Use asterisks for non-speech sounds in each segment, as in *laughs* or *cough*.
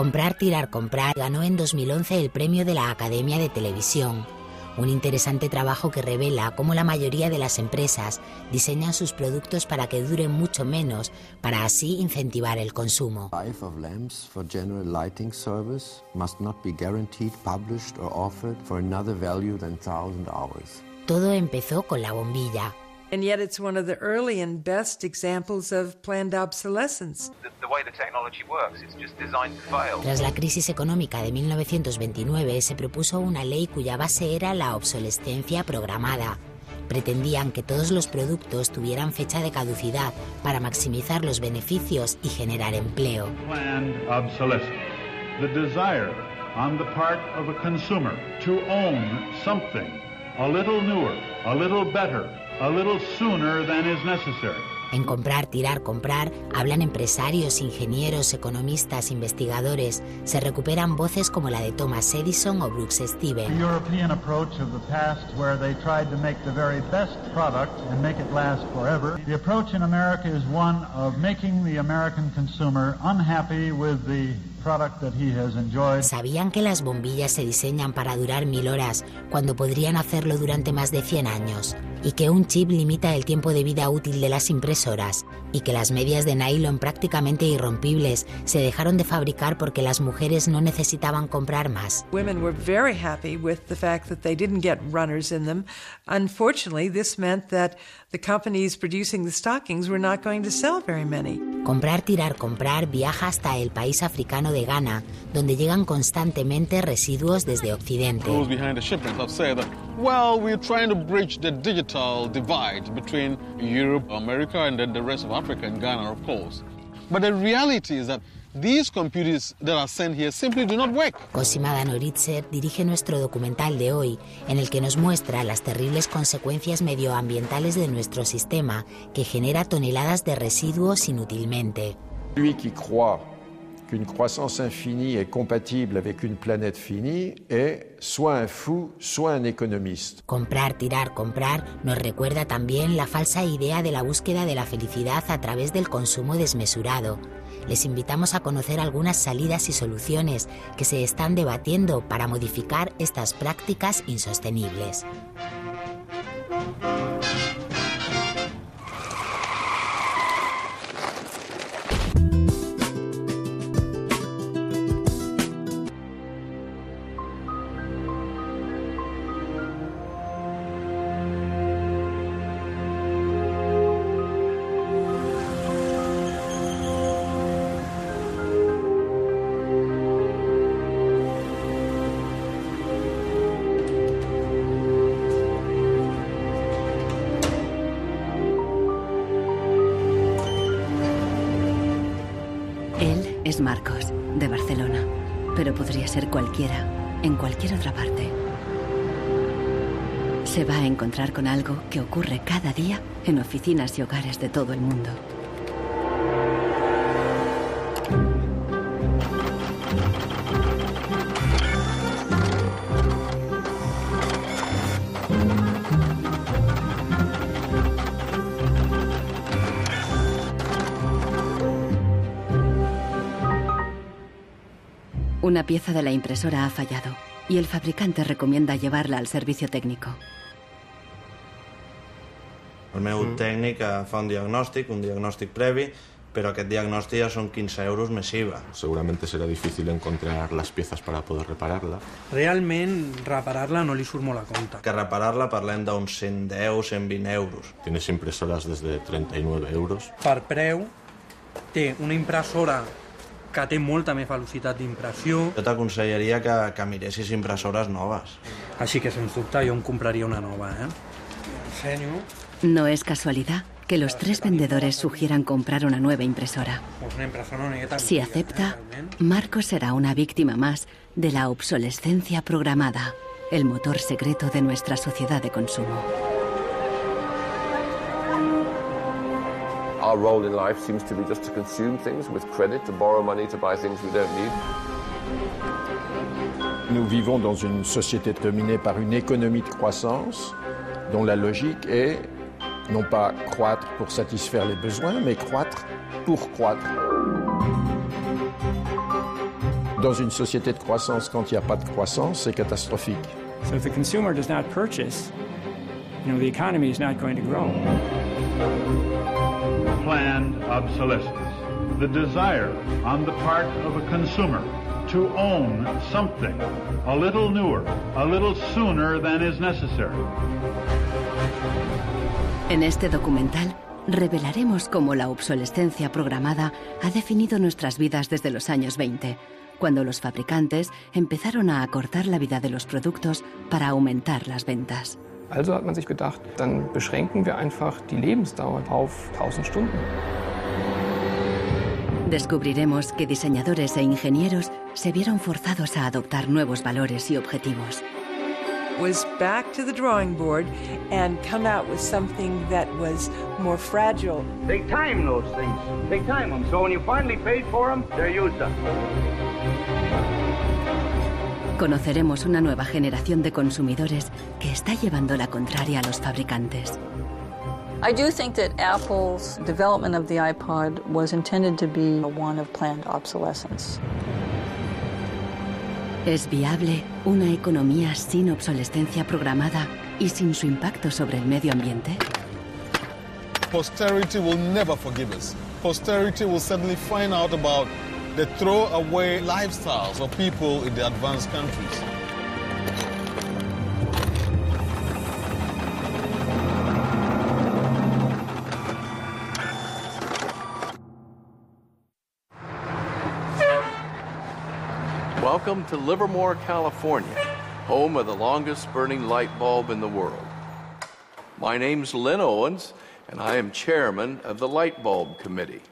Comprar, tirar, comprar ganó en 2011 el premio de la Academia de Televisión. Un interesante trabajo que revela cómo la mayoría de las empresas diseñan sus productos para que duren mucho menos, para así incentivar el consumo. Life of lamps for general lighting service must not be guaranteed, published or offered for another value than 1000 hours. Todo empezó con la bombilla. And yet it's one of the early and best examples of planned obsolescence. The, the way the technology works, it's just designed to fail. Tras la crisis económica de 1929 se propuso una ley cuya base era la obsolescencia programada. Pretendían que todos los productos tuvieran fecha de caducidad para maximizar los beneficios y generar empleo. Planned obsolescence. The desire on the part of a consumer to own something a little newer, a little better, a little sooner than is necessary. En comprar, tirar, comprar hablan empresarios, ingenieros, economistas, investigadores. Se recuperan voces como la de Thomas Edison o Brooks The Stevens. European approach of the past, where they tried to make the very best product and make it last forever. The approach in America is one of making the American consumer unhappy with the product that he has enjoyed. ¿Sabían que las bombillas se diseñan para durar mil horas cuando podrían hacerlo durante más de 100 años? Y que un chip limita el tiempo de vida útil de las impresoras y que las medias de nylon prácticamente irrompibles se dejaron de fabricar porque las mujeres no necesitaban comprar más. Women were very happy with the fact that they didn't get runners in them. Unfortunately, this meant that the companies producing the stockings were not going to sell very many. Comprar, tirar, comprar viaja hasta el país africano de Ghana, donde llegan constantemente residuos desde Occidente. Those behind the shipment have said that, well, we're trying to bridge the digital divide between Europe, America, and then the rest of Africa and Ghana, of course. But the reality is that these computers that are sent here simply do not work. Cosima Danoritzer dirige nuestro documental de hoy, en el que nos muestra las terribles consecuencias medioambientales de nuestro sistema, que genera toneladas de residuos inútilmente. Lui qui croit qu'une croissance infinie est compatible avec une planète finie est soit un fou, soit un économiste. Comprar, tirar, comprar nos recuerda también la falsa idea de la búsqueda de la felicidad a través del consumo desmesurado. Les invitamos a conocer algunas salidas y soluciones que se están debatiendo para modificar estas prácticas insostenibles. Algo que ocurre cada día en oficinas y hogares de todo el mundo. Una pieza de la impresora ha fallado y el fabricante recomienda llevarla al servicio técnico. El meu tècnic eh, fa un diagnòstic, un diagnòstic previ, però aquest diagnòstic ja són 15 euros més IVA. Seguramente será difícil encontrar las piezas para poder repararla. Realment, reparar-la no li surt molt a compte. Que reparar-la parlem d'uns 110, 120 euros. Tienes impresoras desde 39 euros. Per preu, té una impressora que té molta més velocitat d'impressió, Jo t'aconsellaria que, que miressis impressores noves. així que, sens dubte, jo em compraria una nova, eh? Ensenyo. No es casualidad que los tres vendedores sugieran comprar una nueva impresora. Pues Si acepta. Marcos será una víctima más de la obsolescencia programada, el motor secreto de nuestra sociedad de consumo. Our role in life seems to be just to consume things with credit, to borrow money to buy things we don't need. Nous vivons dans une société dominée par une économie de croissance dont la logique est non pas croître pour satisfaire les besoins, mais croître pour croître. Dans une société de croissance, quand il n'y a pas de croissance, c'est catastrophique. So if the consumer does not purchase, you know, the economy is not going to grow. Planned obsolescence. The desire on the part of a consumer to own something a little newer, a little sooner than is necessary. En este documental revelaremos cómo la obsolescencia programada ha definido nuestras vidas desde los años 20, cuando los fabricantes empezaron a acortar la vida de los productos para aumentar las ventas. Also hat man sich gedacht, dann beschränken wir einfach die Lebensdauer auf 1000 Stunden. Descubriremos que diseñadores e ingenieros se vieron forzados a adoptar nuevos valores y objetivos. Was back to the drawing board and come out with something that was more fragile. Take time, those things. Take time them. So when you finally paid for them, they're used up. Conoceremos una nueva generación de consumidores que está llevando la contraria a los fabricantes. I do think that Apple's development of the iPod was intended to be one of planned obsolescence. ¿Es viable una economía sin obsolescencia programada y sin su impacto sobre el medio ambiente? Posterity will never forgive us. Posterity will suddenly find out about the throwaway lifestyles of people in the advanced countries. Welcome to Livermore, California, home of the longest burning light bulb in the world. My name's Lynn Owens, and I am chairman of the Light Bulb Committee.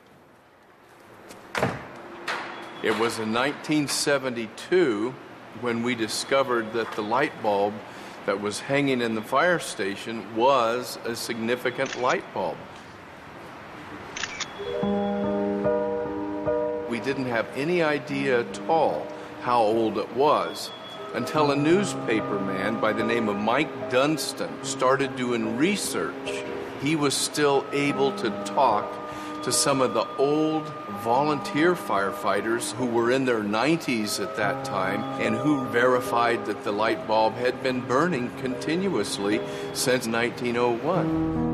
It was in 1972 when we discovered that the light bulb that was hanging in the fire station was a significant light bulb. We didn't have any idea at all how old it was until a newspaper man by the name of Mike Dunstan started doing research. He was still able to talk to some of the old volunteer firefighters who were in their 90s at that time and who verified that the light bulb had been burning continuously since 1901.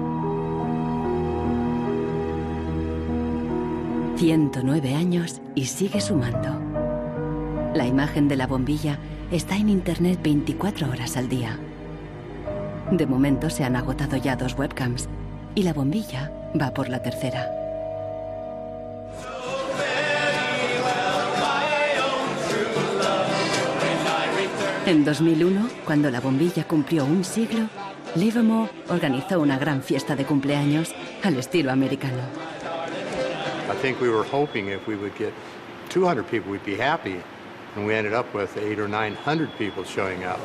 109 años y sigue sumando. La imagen de la bombilla está en Internet 24 horas al día. De momento se han agotado ya dos webcams y la bombilla va por la tercera. En 2001, cuando la bombilla cumplió un siglo, Livermore organizó una gran fiesta de cumpleaños al estilo americano. I think we were hoping if we would get 200 people, we'd be. And we ended up with eight or 900 people showing up.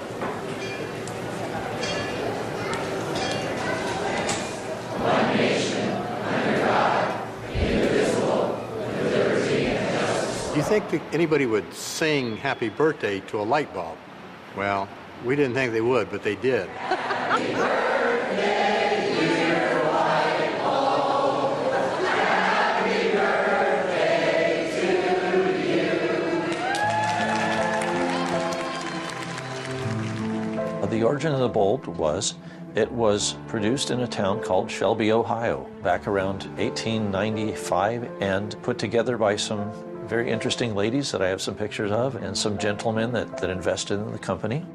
Do you think that anybody would sing happy birthday to a light bulb? Well, we didn't think they would, but they did. *laughs* The origin of the bulb was it was produced in a town called Shelby, Ohio, back around 1895 and put together by some very interesting ladies that I have some pictures of and some gentlemen that, that invested in the company.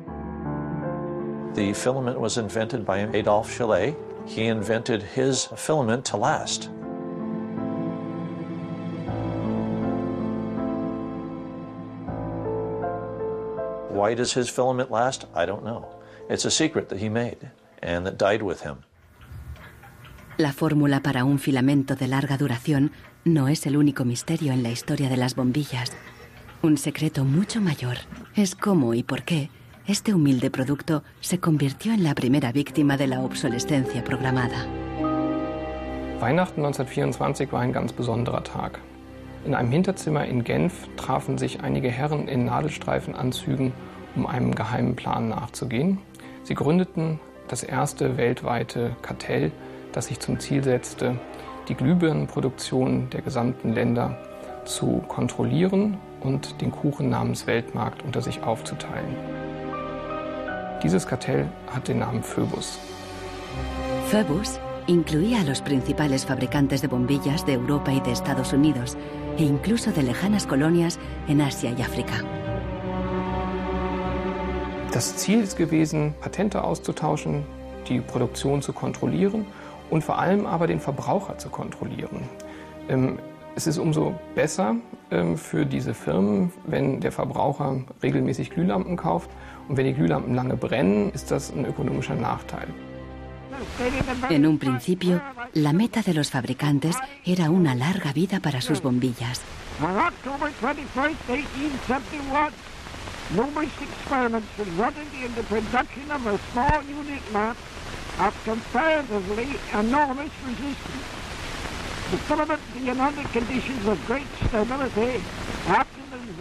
The filament was invented by Adolphe Chalet. He invented his filament to last. Why does his filament last? I don't know. It's a secret that he made and that died with him. La fórmula para un filamento de larga duración no es el único misterio en la historia de las bombillas. Un secreto mucho mayor es cómo y por qué este humilde producto se convirtió en la primera víctima de la obsolescencia programada. Weihnachten 1924 war ein ganz besonderer Tag. In einem Hinterzimmer in Genf trafen sich einige Herren in Nadelstreifenanzügen, um einem geheimen Plan nachzugehen. Sie gründeten das erste weltweite Kartell, das sich zum Ziel setzte, die Glühbirnenproduktion der gesamten Länder zu kontrollieren und den Kuchen namens Weltmarkt unter sich aufzuteilen. Dieses Kartell hat den Namen Phoebus. Phoebus incluía a los principales fabricantes de bombillas de Europa y de Estados Unidos, e incluso de lejanas colonias en Asia y África. Das Ziel ist gewesen, Patente auszutauschen, die Produktion zu kontrollieren und vor allem aber den Verbraucher zu kontrollieren. Ähm, es ist umso besser ähm, für diese Firmen, wenn der Verbraucher regelmäßig Glühlampen kauft. Und wenn die Glühlampen lange brennen, ist das ein ökonomischer Nachteil. En un principio, la meta de los fabricantes era una larga vida para sus bombillas. Numerous experiments resulted in the production of a small unit lamp of comparatively enormous resistance. The filament the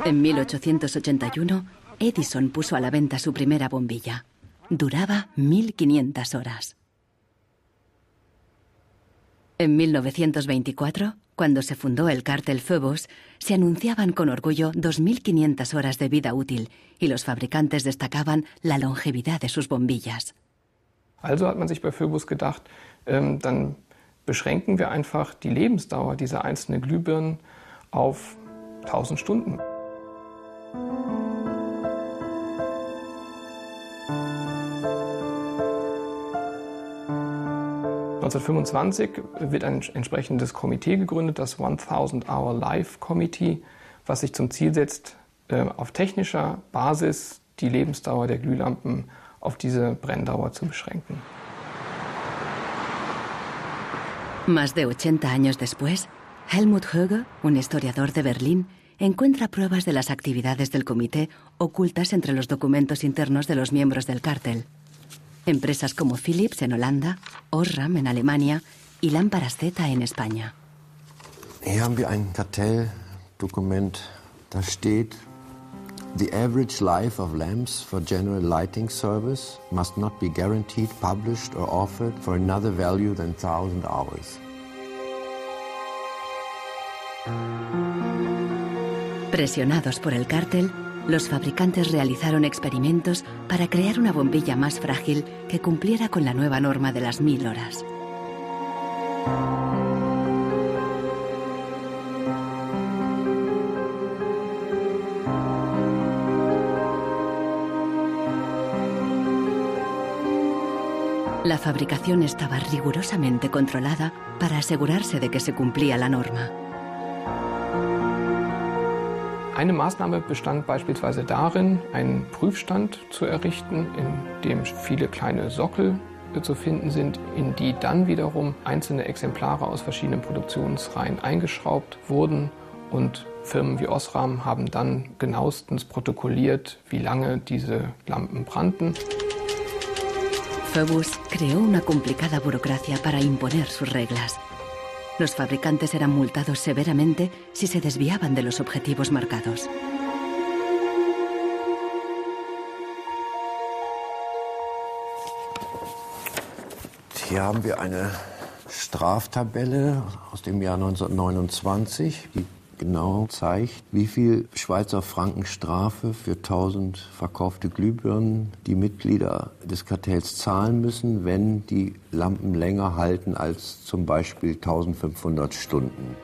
En 1881, Edison puso a la venta su primera bombilla. Duraba 1500 horas. En 1924, cuando se fundó el cártel Phobos, se anunciaban con orgullo 2.500 horas de vida útil y los fabricantes destacaban la longevidad de sus bombillas. Also hat man sich bei Phobos gedacht, ähm, dann beschränken wir einfach die Lebensdauer dieser einzelnen Glühbirnen auf 1000 Stunden. 1925 wird ein entsprechendes Komitee gegründet, das 1000 Hour Life Committee, was sich zum Ziel setzt, äh, auf technischer Basis die Lebensdauer der Glühlampen auf diese Brenndauer zu beschränken. Más de 80 años después, Helmut Höge, un historiador de Berlín, encuentra pruebas de las actividades del comité ocultas entre los documentos internos de los miembros del cártel. Empresas como Philips en Holanda, Osram en Alemania y Lámparas Z en España. Hier haben wir ein Kartelldokument. Da steht, The average life of lamps for general lighting service must not be guaranteed, published or offered for another value than 1000 hours. Presionados por el cártel, los fabricantes realizaron experimentos para crear una bombilla más frágil que cumpliera con la nueva norma de las mil horas. La fabricación estaba rigurosamente controlada para asegurarse de que se cumplía la norma. Eine Maßnahme bestand beispielsweise darin, einen Prüfstand zu errichten, in dem viele kleine Sockel zu finden sind, in die dann wiederum einzelne Exemplare aus verschiedenen Produktionsreihen eingeschraubt wurden und Firmen wie Osram haben dann genauestens protokolliert, wie lange diese Lampen brannten. Phoebus creó una complicada burocracia para imponer sus reglas. Los fabricantes eran multados severamente si se desviaban de los objetivos marcados. Hier haben wir eine Straftabelle aus dem Jahr 1929, die genau zeigt, wie viel Schweizer Franken Strafe für 1000 verkaufte Glühbirnen die Mitglieder des Kartells zahlen müssen, wenn die Lampen länger halten als zum Beispiel 1500 Stunden.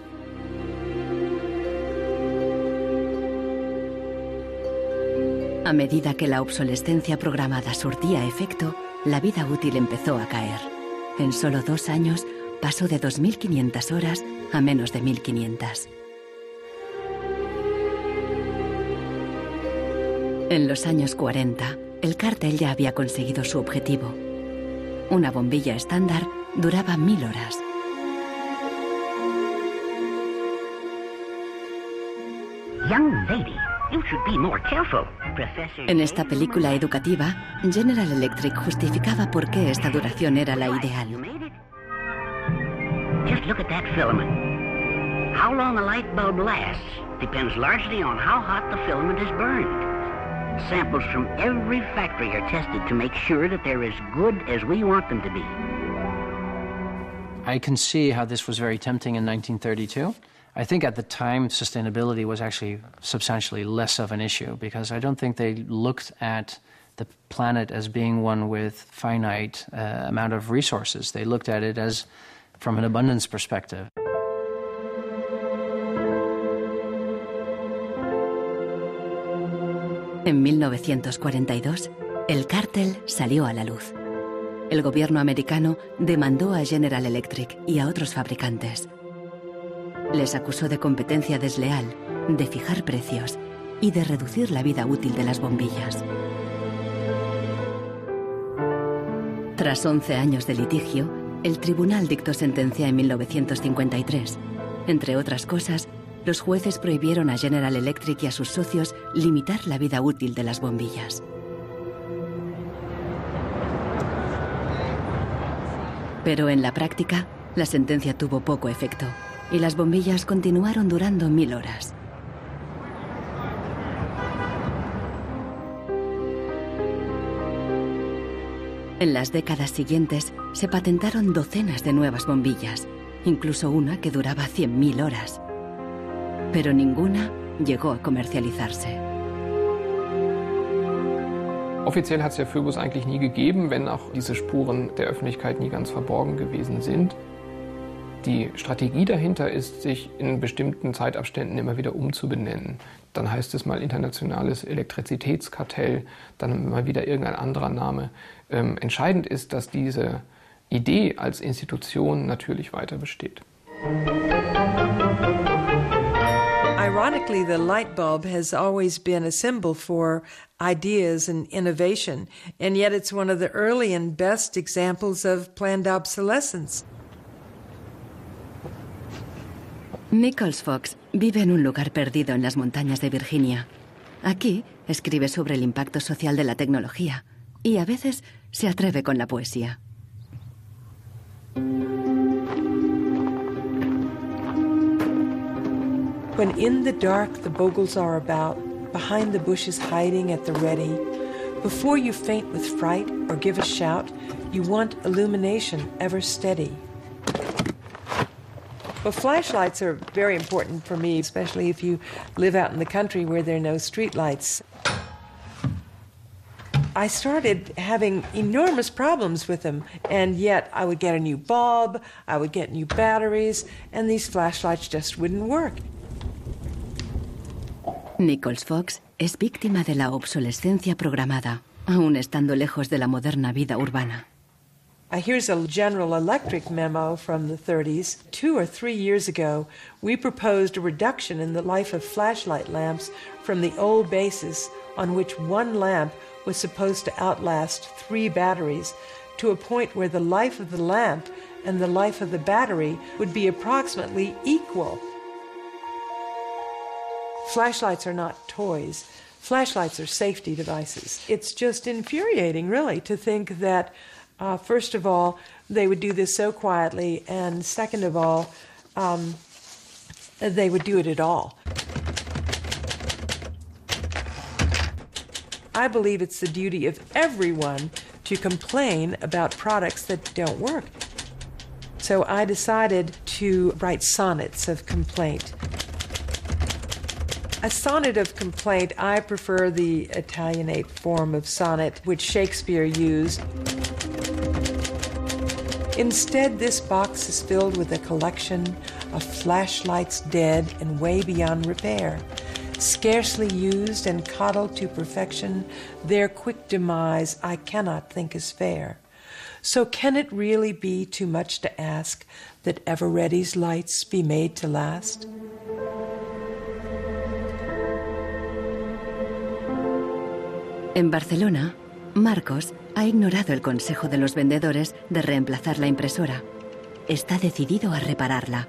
A medida que la obsolescencia programada surtía efecto, la vida útil empezó a caer. En solo dos años pasó de 2.500 horas a menos de 1.500. En los años 40, el cártel ya había conseguido su objetivo. Una bombilla estándar duraba mil horas. Young lady, you should be more careful. En esta película educativa, General Electric justificaba por qué esta duración era la ideal. Just look at that filament. How long a light bulb lasts depends largely on how hot the filament is burned. Samples from every factory are tested to make sure that they're as good as we want them to be. I can see how this was very tempting in 1932. I think at the time sustainability was actually substantially less of an issue because I don't think they looked at the planet as being one with finite uh, amount of resources. They looked at it as from an abundance perspective. En 1942, el cártel salió a la luz. El gobierno americano demandó a General Electric y a otros fabricantes. Les acusó de competencia desleal, de fijar precios y de reducir la vida útil de las bombillas. Tras 11 años de litigio, el tribunal dictó sentencia en 1953. Entre otras cosas, los jueces prohibieron a General Electric y a sus socios limitar la vida útil de las bombillas. Pero en la práctica, la sentencia tuvo poco efecto y las bombillas continuaron durando mil horas. En las décadas siguientes se patentaron docenas de nuevas bombillas, incluso una que duraba 100.000 horas. Pero ninguna llegó a comercializarse. Offiziell hat es ja Phobos eigentlich nie gegeben, wenn auch diese Spuren der Öffentlichkeit nie ganz verborgen gewesen sind. Die Strategie dahinter ist, sich in bestimmten Zeitabständen immer wieder umzubenennen. Dann heißt es mal internationales Elektrizitätskartell, dann mal wieder irgendein anderer Name. Ähm, entscheidend ist, dass diese Idee als Institution natürlich weiter besteht. Ironically, the light bulb has always been a symbol for ideas and innovation, and yet it's one of the early and best examples of planned obsolescence. Nichols Fox vive en un lugar perdido en las montañas de Virginia. Aquí escribe sobre el impacto social de la tecnología y a veces se atreve con la poesía. When in the dark the bogles are about, behind the bushes hiding at the ready, before you faint with fright or give a shout, you want illumination ever steady. Well, flashlights are very important for me, especially if you live out in the country where there are no streetlights. I started having enormous problems with them, and yet I would get a new bulb, I would get new batteries, and these flashlights just wouldn't work. Nichols Fox es víctima de la obsolescencia programada, aún estando lejos de la moderna vida urbana. Uh, here's a General Electric memo from the 30s. Two or three years ago, we proposed a reduction in the life of flashlight lamps from the old basis on which one lamp was supposed to outlast three batteries to a point where the life of the lamp and the life of the battery would be approximately equal. Flashlights are not toys. Flashlights are safety devices. It's just infuriating, really, to think that, uh, first of all, they would do this so quietly, and second of all, um, they would do it at all. I believe it's the duty of everyone to complain about products that don't work. So I decided to write sonnets of complaint. A sonnet of complaint, I prefer the Italianate form of sonnet which Shakespeare used. Instead, this box is filled with a collection of flashlights dead and way beyond repair. Scarcely used and coddled to perfection, their quick demise I cannot think is fair. So, can it really be too much to ask that Eveready's lights be made to last? En Barcelona, Marcos ha ignorado el consejo de los vendedores de reemplazar la impresora. Está decidido a repararla,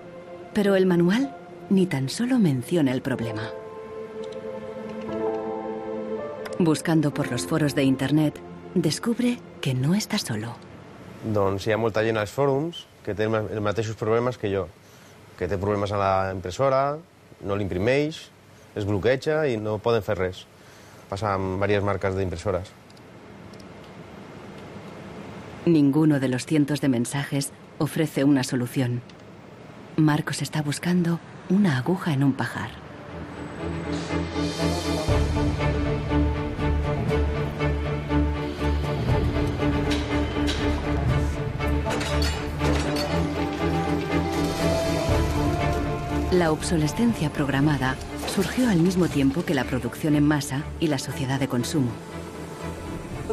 pero el manual ni tan solo menciona el problema. Buscando por los foros de Internet, descubre que no está solo. Doncs hi ha molta gent als fòrums que té els mateixos problemes que jo, que té problemes a la impressora, no l'imprimeix, es bloqueja i no poden fer res. Passa amb diverses marques d'impressores. Ninguno de los cientos de mensajes ofrece una solución. Marcos está buscando una aguja en un pajar. La obsolescencia programada surgió al mismo tiempo que la producción en masa y la sociedad de consumo.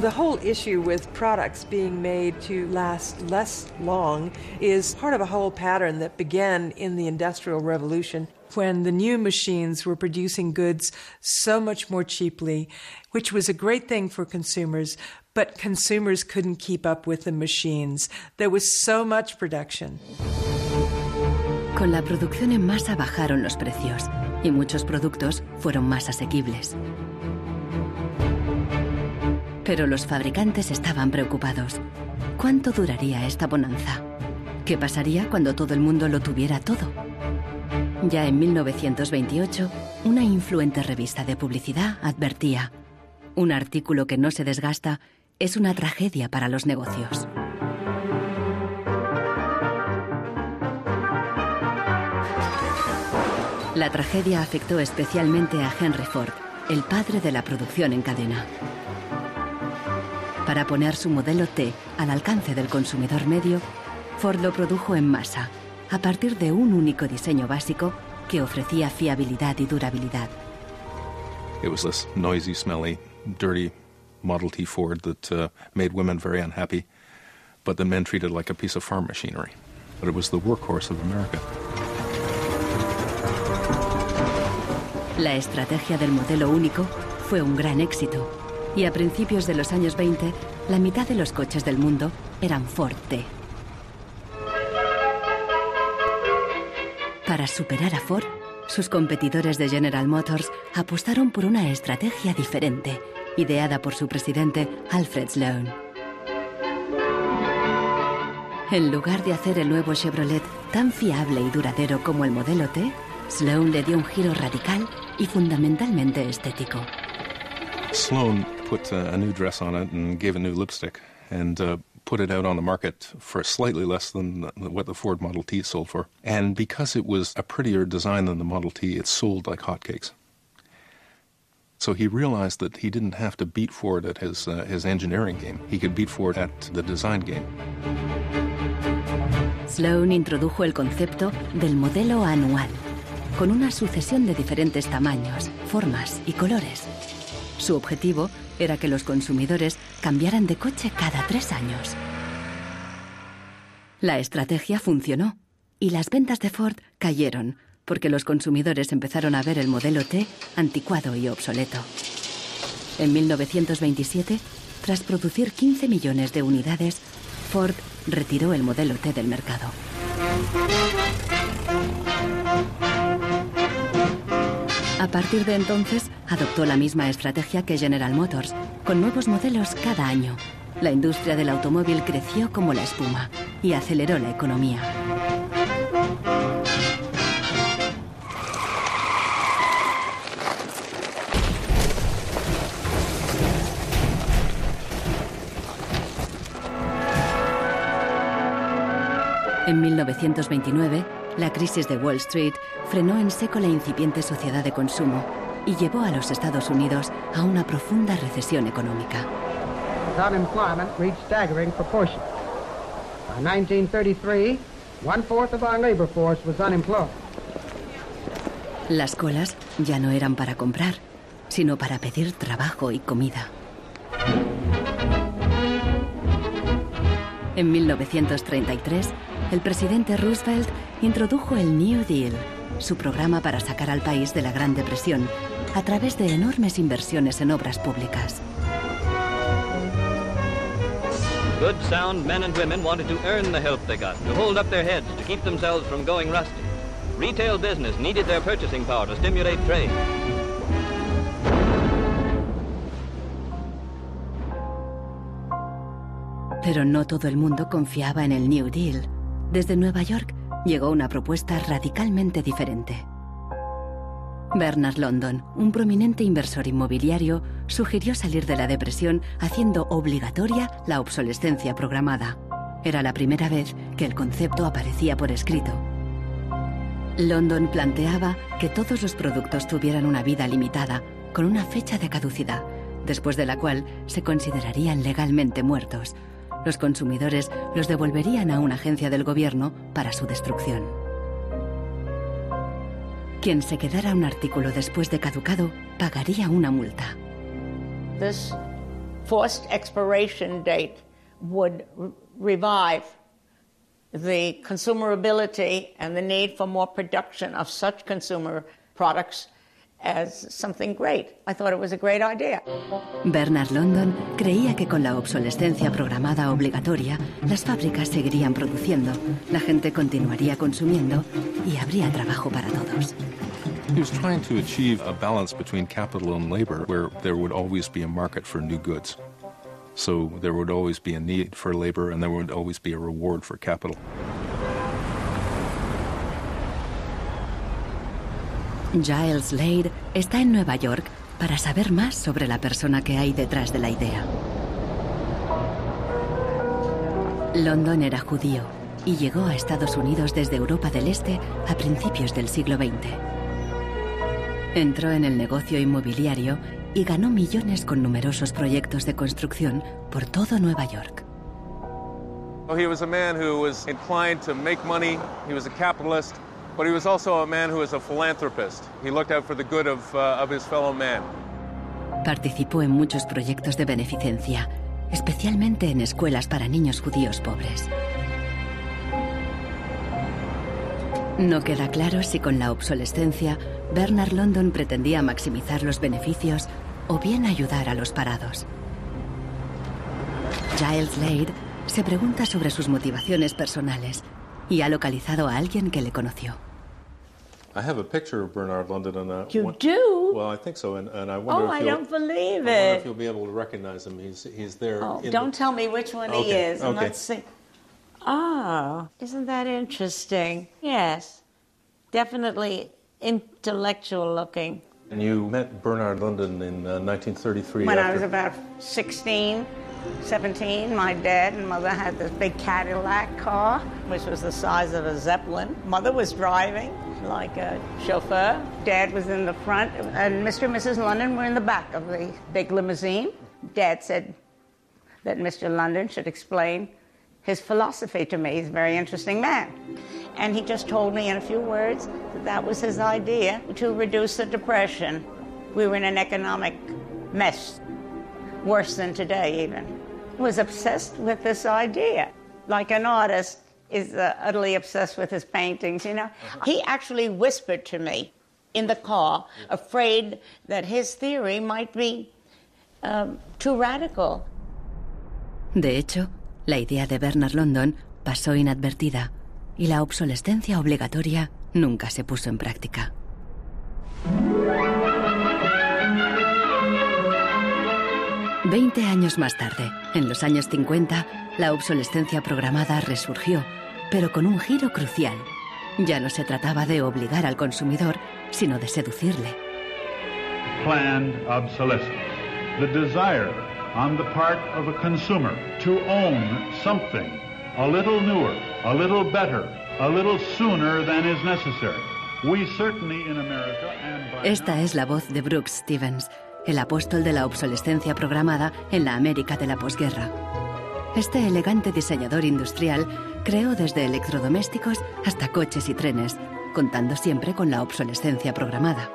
The whole issue with products being made to last less long is part of a whole pattern that began in the Industrial Revolution when the new machines were producing goods so much more cheaply, which was a great thing for consumers, but consumers couldn't keep up with the machines. There was so much production. Con la producción en masa bajaron los precios y muchos productos fueron más asequibles. Pero los fabricantes estaban preocupados. ¿Cuánto duraría esta bonanza? ¿Qué pasaría cuando todo el mundo lo tuviera todo? Ya en 1928, una influente revista de publicidad advertía, un artículo que no se desgasta es una tragedia para los negocios. La tragedia afectó especialmente a Henry Ford, el padre de la producción en cadena. Para poner su modelo T al alcance del consumidor medio, Ford lo produjo en masa, a partir de un único diseño básico que ofrecía fiabilidad y durabilidad. It was this noisy, smelly, dirty Model T Ford that uh, made women very unhappy, but the men treated like a piece of farm machinery. But it was the workhorse of America. La estrategia del modelo único fue un gran éxito y a principios de los años 20 la mitad de los coches del mundo eran Ford T. Para superar a Ford, sus competidores de General Motors apostaron por una estrategia diferente, ideada por su presidente Alfred Sloan. En lugar de hacer el nuevo Chevrolet tan fiable y duradero como el modelo T, Sloan le dio un giro radical y fundamentalmente estético. Sloan put uh, a new dress on it and gave a new lipstick and uh, put it out on the market for slightly less than the, what the Ford Model T sold for. And because it was a prettier design than the Model T, it sold like hotcakes. So he realized that he didn't have to beat Ford at his, uh, his engineering game. He could beat Ford at the design game. Sloan introdujo el concepto del modelo anual, con una sucesión de diferentes tamaños, formas y colores. Su objetivo era que los consumidores cambiaran de coche cada tres años. La estrategia funcionó y las ventas de Ford cayeron porque los consumidores empezaron a ver el modelo T anticuado y obsoleto. En 1927, tras producir 15 millones de unidades, Ford retiró el modelo T del mercado. A partir de entonces, adoptó la misma estrategia que General Motors, con nuevos modelos cada año. La industria del automóvil creció como la espuma y aceleró la economía. En 1929, la crisis de Wall Street frenó en seco la incipiente sociedad de consumo y llevó a los Estados Unidos a una profunda recesión económica. Unemployment reached staggering proportions. By 1933, one fourth of our labor force was unemployed. Las colas ya no eran para comprar, sino para pedir trabajo y comida. En 1933, el presidente Roosevelt introdujo el New Deal, su programa para sacar al país de la Gran Depresión, a través de enormes inversiones en obras públicas. Good, sound men and women wanted to earn the help they got, to hold up their heads, to keep themselves from going rusty. Retail business needed their purchasing power to stimulate trade. Pero no todo el mundo confiaba en el New Deal. Desde Nueva York llegó una propuesta radicalmente diferente. Bernard London, un prominente inversor inmobiliario, sugirió salir de la depresión haciendo obligatoria la obsolescencia programada. Era la primera vez que el concepto aparecía por escrito. London planteaba que todos los productos tuvieran una vida limitada, con una fecha de caducidad, después de la cual se considerarían legalmente muertos. Los consumidores los devolverían a una agencia del gobierno para su destrucción. Quien se quedara un artículo después de caducado pagaría una multa. This forced expiration date would revive the consumerability and the need for more production of such consumer products as something great. I thought it was a great idea. Bernard London creía que con la obsolescencia programada obligatoria, las fábricas seguirían produciendo, la gente continuaría consumiendo y habría trabajo para todos. He was trying to achieve a balance between capital and labor where there would always be a market for new goods. So there would always be a need for labor and there would always be a reward for capital. Giles Lade está en Nueva York para saber más sobre la persona que hay detrás de la idea. London era judío y llegó a Estados Unidos desde Europa del Este a principios del siglo XX. Entró en el negocio inmobiliario y ganó millones con numerosos proyectos de construcción por todo Nueva York. He was a man who was inclined to make money. He was a capitalist, but he was also a man who was a philanthropist. He looked out for the good of, uh, of his fellow man. Participó en muchos proyectos de beneficencia, especialmente en escuelas para niños judíos pobres. No queda claro si con la obsolescencia Bernard London pretendía maximizar los beneficios o bien ayudar a los parados. Giles Lade se pregunta sobre sus motivaciones personales y ha localizado a alguien que le conoció. I have a picture of Bernard London and uh, You one- do? Well, I think so, and, and I wonder Oh, if I don't believe I wonder if you'll be able to recognize him. He's he's there. Oh, don't the- tell me which one he Okay, is. and okay. Let's see. Oh, isn't that interesting? Yes. Definitely intellectual looking. And you met Bernard London in uh, 1933. When I was about 16, 17, my dad and mother had this big Cadillac car, which was the size of a Zeppelin. Mother was driving like a chauffeur. Dad was in the front, and Mr. and Mrs. London were in the back of the big limousine. Dad said that Mr. London should explain his philosophy to me. He's a very interesting man. And he just told me in a few words that that was his idea to reduce the depression. We were in an economic mess, worse than today even. Was obsessed with this idea. Like an artist is uh, utterly obsessed with his paintings, you know. He actually whispered to me in the car, afraid that his theory might be um, too radical. De hecho, la idea de Bernard London pasó inadvertida y la obsolescencia obligatoria nunca se puso en práctica. Veinte años más tarde, en los años 50, la obsolescencia programada resurgió, pero con un giro crucial. Ya no se trataba de obligar al consumidor, sino de seducirle. Planned obsolescence. The desire on the part of a consumer to own something a little newer, a little better, a little sooner than is necessary. We certainly in America and by Esta es la voz de Brooks Stevens, el apóstol de la obsolescencia programada en la América de la posguerra. Este elegante diseñador industrial creó desde electrodomésticos hasta coches y trenes, contando siempre con la obsolescencia programada.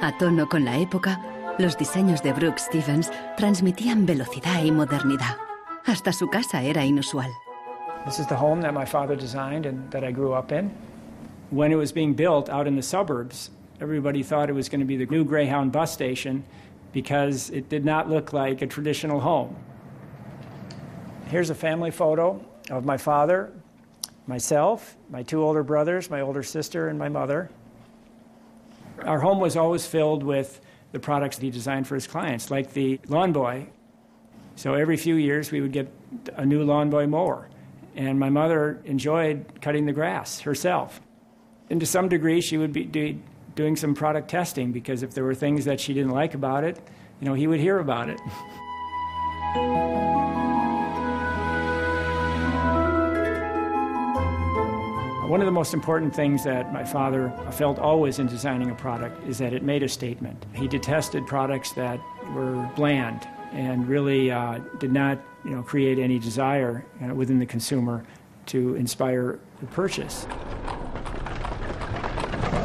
A tono con la época, los diseños de Brooks Stevens transmitían velocidad y modernidad. Hasta su casa era inusual. This is the home that my father designed and that I grew up in. When it was being built out in the suburbs, everybody thought it was going to be the new Greyhound bus station because it did not look like a traditional home. Here's a family photo of my father, myself, my two older brothers, my older sister, and my mother. Our home was always filled with the products that he designed for his clients, like the lawn boy. So every few years we would get a new lawn boy mower. And my mother enjoyed cutting the grass herself. And to some degree, she would be doing some product testing because if there were things that she didn't like about it, you know, he would hear about it. *laughs* One of the most important things that my father felt always in designing a product is that it made a statement. He detested products that were bland and really uh, did not you know, create any desire know, within the consumer to inspire the purchase.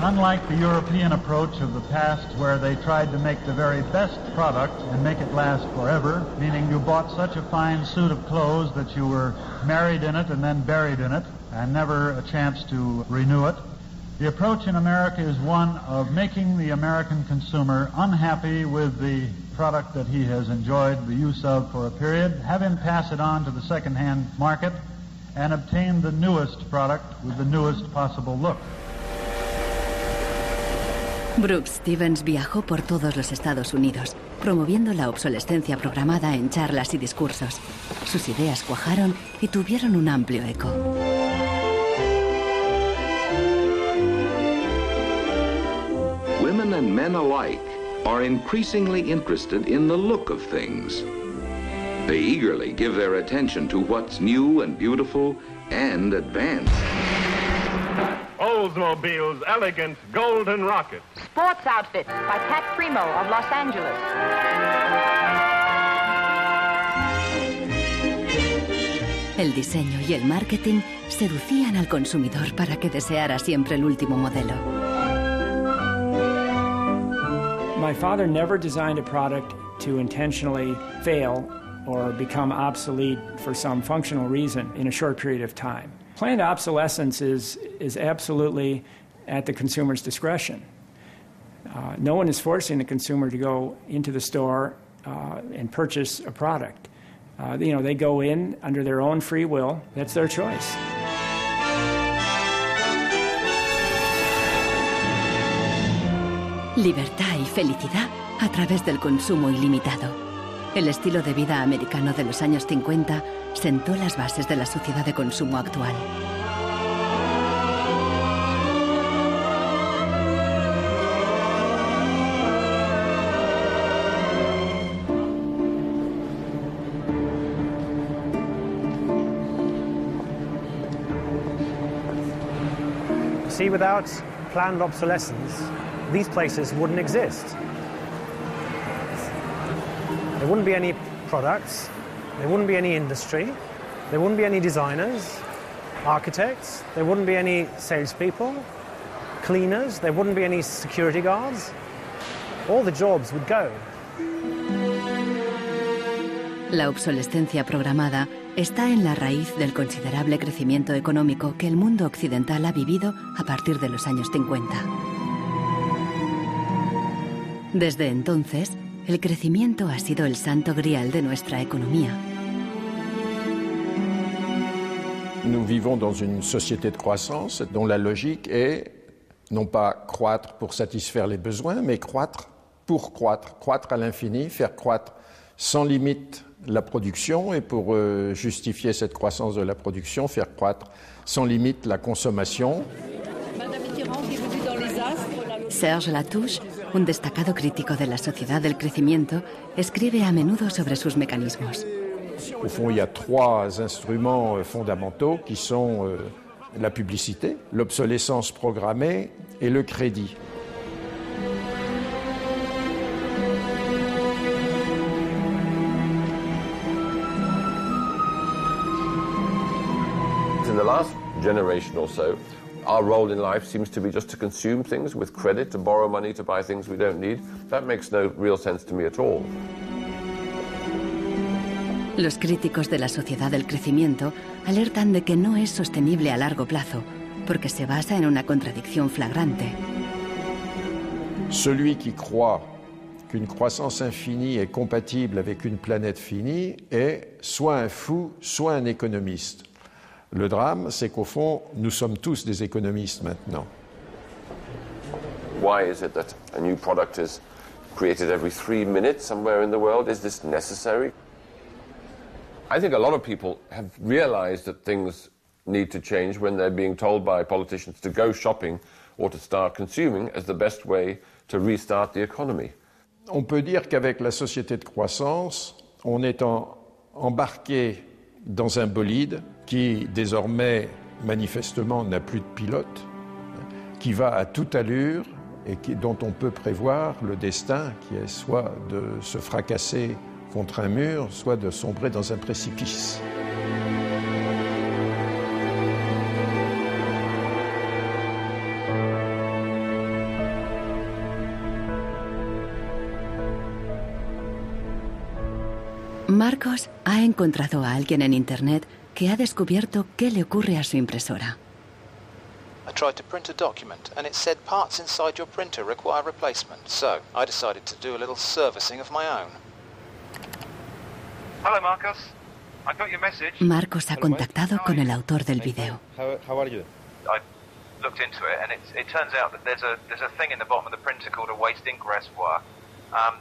Unlike the European approach of the past where they tried to make the very best product and make it last forever, meaning you bought such a fine suit of clothes that you were married in it and then buried in it and never a chance to renew it. The approach in America is one of making the American consumer unhappy with the product that he has enjoyed the use of for a period, have him pass it on to the second-hand market, and obtain the newest product with the newest possible look. Brooks Stevens viajó por todos los Estados Unidos, promoviendo la obsolescencia programada en charlas y discursos. Sus ideas cuajaron y tuvieron un amplio eco. Women and men alike are increasingly interested in the look of things. They eagerly give their attention to what's new and beautiful and advanced. Oldsmobile's elegant golden rocket. Sports Outfits by Pat Primo of Los Angeles. El diseño y el marketing seducían al consumidor para que deseara siempre el último modelo. My father never designed a product to intentionally fail or become obsolete for some functional reason in a short period of time. Planned obsolescence is, is absolutely at the consumer's discretion. Uh, no one is forcing the consumer to go into the store uh, and purchase a product. Uh, you know, they go in under their own free will. That's their choice. Libertad y felicidad a través del consumo ilimitado. El estilo de vida americano de los años 50 sentó las bases de la sociedad de consumo actual. See, without planned obsolescence, these places wouldn't exist. There wouldn't be any products, there wouldn't be any industry, there wouldn't be any designers, architects, there wouldn't be any salespeople, cleaners, there wouldn't be any security guards. All the jobs would go. La obsolescencia programada está en la raíz del considerable crecimiento económico que el mundo occidental ha vivido a partir de los años 50. Desde entonces, el crecimiento ha sido el santo grial de nuestra economía. Nous vivons dans une société de croissance dont la logique est non pas croître pour satisfaire les besoins, mais croître pour croître, croître à l'infini, faire croître sans limite la production et pour euh, justifier cette croissance de la production, faire croître sans limite la consommation. Serge Latouche, un destacado crítico de la sociedad del crecimiento, escribe a menudo sobre sus mecanismos. Au fond, il y a trois instruments euh, fondamentaux qui sont euh, la publicité, l'obsolescence programmée et le crédit. In the last generation or so, our role in life seems to be just to consume things with credit, to borrow money to buy things we don't need. That makes no real sense to me at all. Los críticos de la sociedad del crecimiento alertan de que no es sostenible a largo plazo, porque se basa en una contradicción flagrante. Celui qui croit qu'une croissance infinie est compatible avec une planète finie est soit un fou, soit un économiste. Le drame, c'est qu'au fond, nous sommes tous des économistes maintenant. Why is it that a new product is created every three minutes somewhere in the world? Is this necessary? I think a lot of people have realized that things need to change when they're being told by politicians to go shopping or to start consuming as the best way to restart the economy. On peut dire qu'avec la société de croissance, on est en- embarqué dans un bolide qui désormais manifestement n'a plus de pilote, qui va à toute allure et qui, dont on peut prévoir le destin qui est soit de se fracasser contre un mur, soit de sombrer dans un précipice. Marcos ha encontrado a alguien en Internet que ha descubierto qué le ocurre a su impresora. I tried to print a document and it said parts inside your printer require replacement. So I decided to do a little servicing of my own. Hello, Marcos. I got your message. Marcos ha contactado con el autor del video. How, how are you? I looked into it, and it's, it turns out that there's a there's a thing in the bottom of the printer called a waste ink reservoir. Um,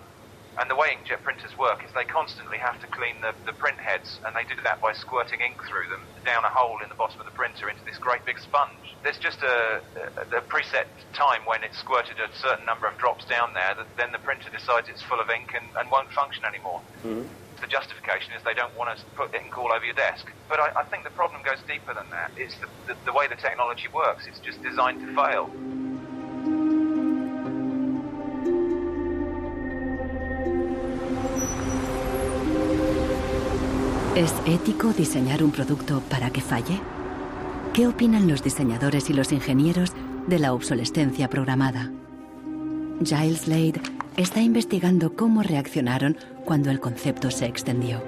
and the way inkjet printers work is they constantly have to clean the, the print heads, and they do that by squirting ink through them down a hole in the bottom of the printer into this great big sponge. There's just a, a, a preset time when it's squirted a certain number of drops down there that then the printer decides it's full of ink and, and won't function anymore. Mm-hmm. The justification is they don't want to put ink all over your desk. But I, I think the problem goes deeper than that. It's the, the, the way the technology works. It's just designed to fail. ¿Es ético diseñar un producto para que falle? ¿Qué opinan los diseñadores y los ingenieros de la obsolescencia programada? Giles Slade está investigando cómo reaccionaron cuando el concepto se extendió.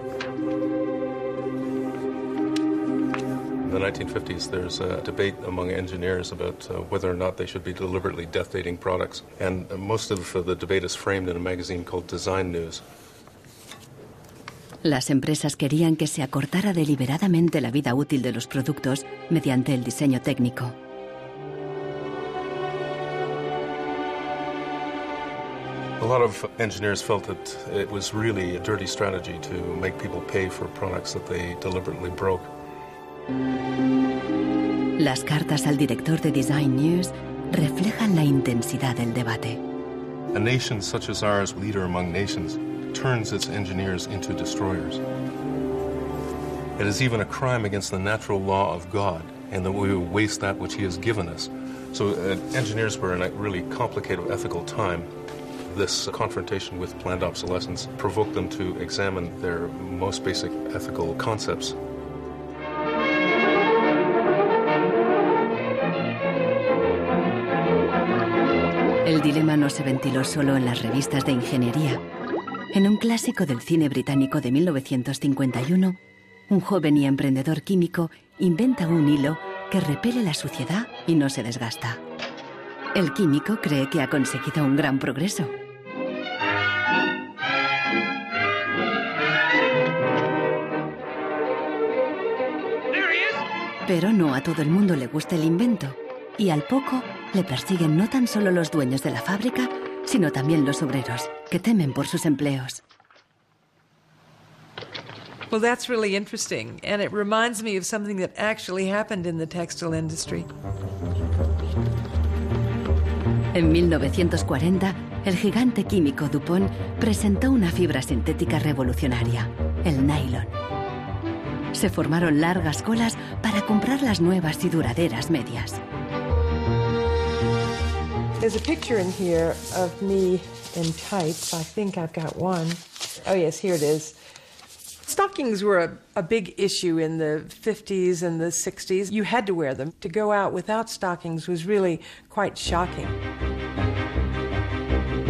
In the 1950s, there's a debate among engineers about uh, whether or not they should be deliberately death dating products. And most of the debate is framed in a magazine called Design News. Las empresas querían que se acortara deliberadamente la vida útil de los productos mediante el diseño técnico. A lot of engineers felt that it was really a dirty strategy to make people pay for products that they deliberately broke. Las cartas al director de Design News reflejan la intensidad del debate. A nation such as ours, leader among nations, turns its engineers into destroyers. It is even a crime against the natural law of God, and that we waste that which He has given us. So, uh, engineers were in a really complicated ethical time. This confrontation with planned obsolescence provoked them to examine their most basic ethical concepts. El dilema no se ventiló solo en las revistas de ingeniería. En un clásico del cine británico de 1951, un joven y emprendedor químico inventa un hilo que repele la suciedad y no se desgasta. El químico cree que ha conseguido un gran progreso. Pero no a todo el mundo le gusta el invento. Y al poco le persiguen no tan solo los dueños de la fábrica, sino también los obreros, que temen por sus empleos. Well, that's really interesting, and it reminds me of something that actually happened in the textile industry. En 1940, el gigante químico DuPont presentó una fibra sintética revolucionaria, el nylon. Se formaron largas colas para comprar las nuevas y duraderas medias. There's a picture in here of me in tights. I think I've got one. Oh, yes, here it is. Stockings were a, a big issue in the 50s and the 60s. You had to wear them. To go out without stockings was really quite shocking.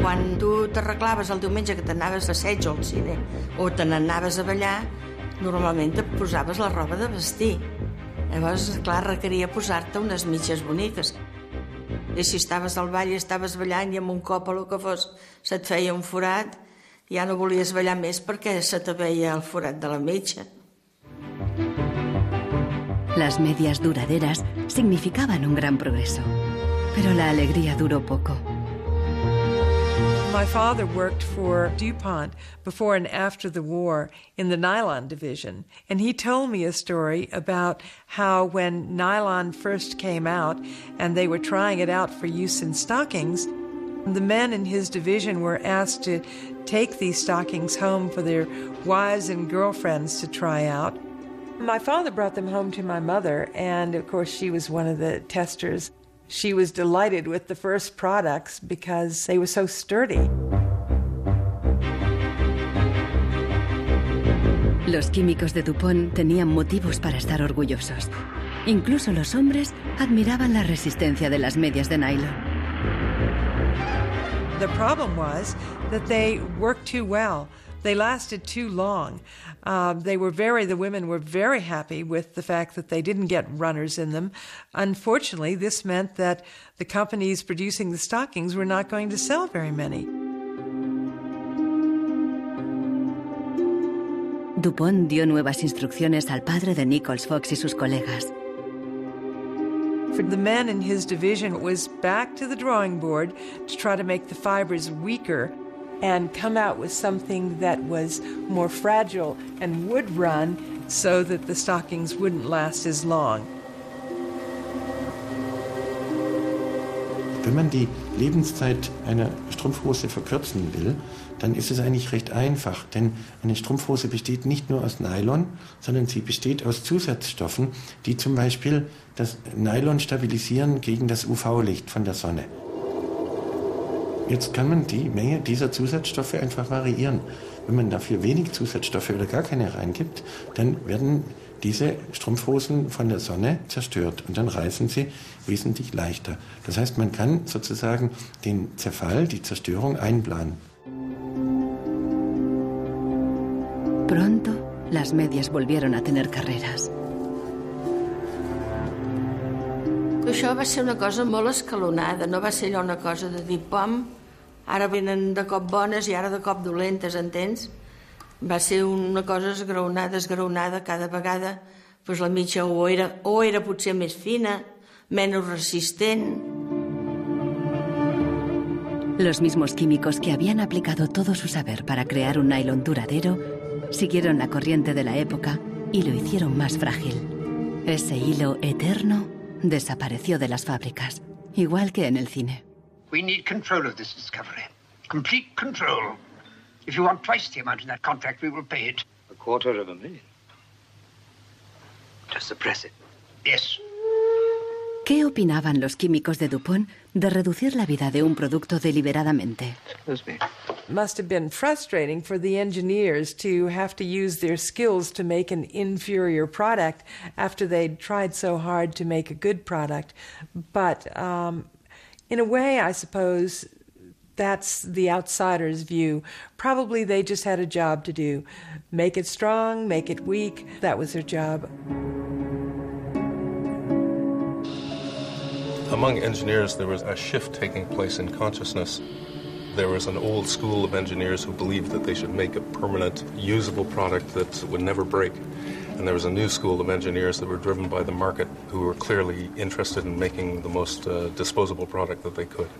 Quan tu t'arreglaves el diumenge que t'anaves a o al cine o te n'anaves a ballar, normalment et posaves la roba de vestir. Llavors, clar, requeria posar-te unes mitges boniques. I si estaves al ball i estaves ballant i amb un cop o el que fos se't feia un forat, ja no volies ballar més perquè se te veia el forat de la mitja. Las medias duraderas significaban un gran progreso, pero la alegría duró poco. My father worked for DuPont before and after the war in the nylon division, and he told me a story about how when nylon first came out and they were trying it out for use in stockings, the men in his division were asked to take these stockings home for their wives and girlfriends to try out. My father brought them home to my mother, and of course, she was one of the testers. She was delighted with the first products because they were so sturdy. Los químicos de Dupont tenían motivos para estar orgullosos. Incluso los hombres admiraban la resistencia de las medias de nylon. The problem was that they worked too well. They lasted too long. Uh, they were very, the women were very happy with the fact that they didn't get runners in them. Unfortunately, this meant that the companies producing the stockings were not going to sell very many. Dupont dio nuevas instrucciones al padre de Nichols Fox y sus colegas. For the men in his division, it was back to the drawing board to try to make the fibers weaker and come out with something that was more fragile and would run so that the stockings wouldn't last as long. Wenn man die Lebenszeit einer Strumpfhose verkürzen will, dann ist es eigentlich recht einfach, denn eine Strumpfhose besteht nicht nur aus Nylon, sondern sie besteht aus Zusatzstoffen, die zum Beispiel das Nylon stabilisieren gegen das UV-Licht von der Sonne. Jetzt kann man die Menge dieser Zusatzstoffe einfach variieren. Wenn man dafür wenig Zusatzstoffe oder gar keine reingibt, dann werden diese Strumpfhosen von der Sonne zerstört und dann reißen sie wesentlich leichter. Das heißt, man kann sozusagen den Zerfall, die Zerstörung einplanen. Pronto, las medias volvieron a tener carreras. Això va ser una cosa molt escalonada, no va ser allò una cosa de dir, pom, ara venen de cop bones i ara de cop dolentes, entens? Va ser una cosa esgraonada, esgraonada, cada vegada pues la mitja o era, o era potser més fina, menos resistent. Los mismos químicos que habían aplicado todo su saber para crear un nylon duradero siguieron la corriente de la época y lo hicieron más frágil. Ese hilo eterno desapareció de las fábricas, igual que en el cine. We need control of this discovery. Complete control. If you want twice the amount in that contract, we will pay it. A quarter of a million. To suppress it. Yes. ¿Qué opinaban los químicos de Dupont de reducir la vida de un producto deliberadamente? Must have been frustrating for the engineers to have to use their skills to make an inferior product after they'd tried so hard to make a good product. But um, in a way, I suppose that's the outsider's view. Probably they just had a job to do make it strong, make it weak. That was their job. Among engineers, there was a shift taking place in consciousness. There was an old school of engineers who believed that they should make a permanent, usable product that would never break. And there was a new school of engineers that were driven by the market who were clearly interested in making the most uh, disposable product that they could.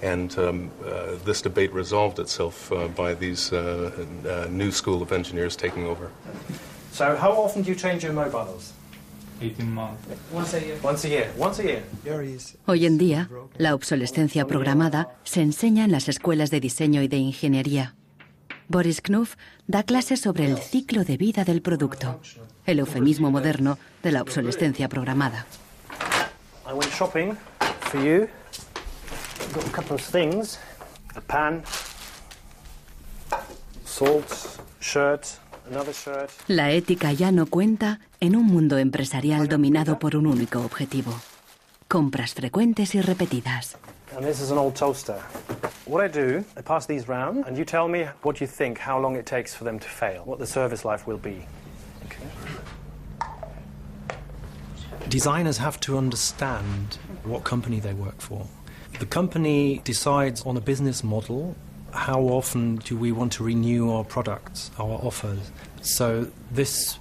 And um, uh, this debate resolved itself uh, by these uh, uh, new school of engineers taking over. So, how often do you change your mobiles? Hoy en día, la obsolescencia programada se enseña en las escuelas de diseño y de ingeniería. Boris Knuff da clases sobre el ciclo de vida del producto, el eufemismo moderno de la obsolescencia programada. I went shopping for you. Got a couple of things: a pan, salt, shirt, another shirt. La ética ya no cuenta en un mundo empresarial dominado por un único objetivo. Compras frecuentes y repetidas. And this is an old toaster. What I do, I pass these round, and you tell me what you think, how long it takes for them to fail, what the service life will be. Designers have to understand what company they work for. The company decides on a business model how often do we want to renew our products, our offers. So this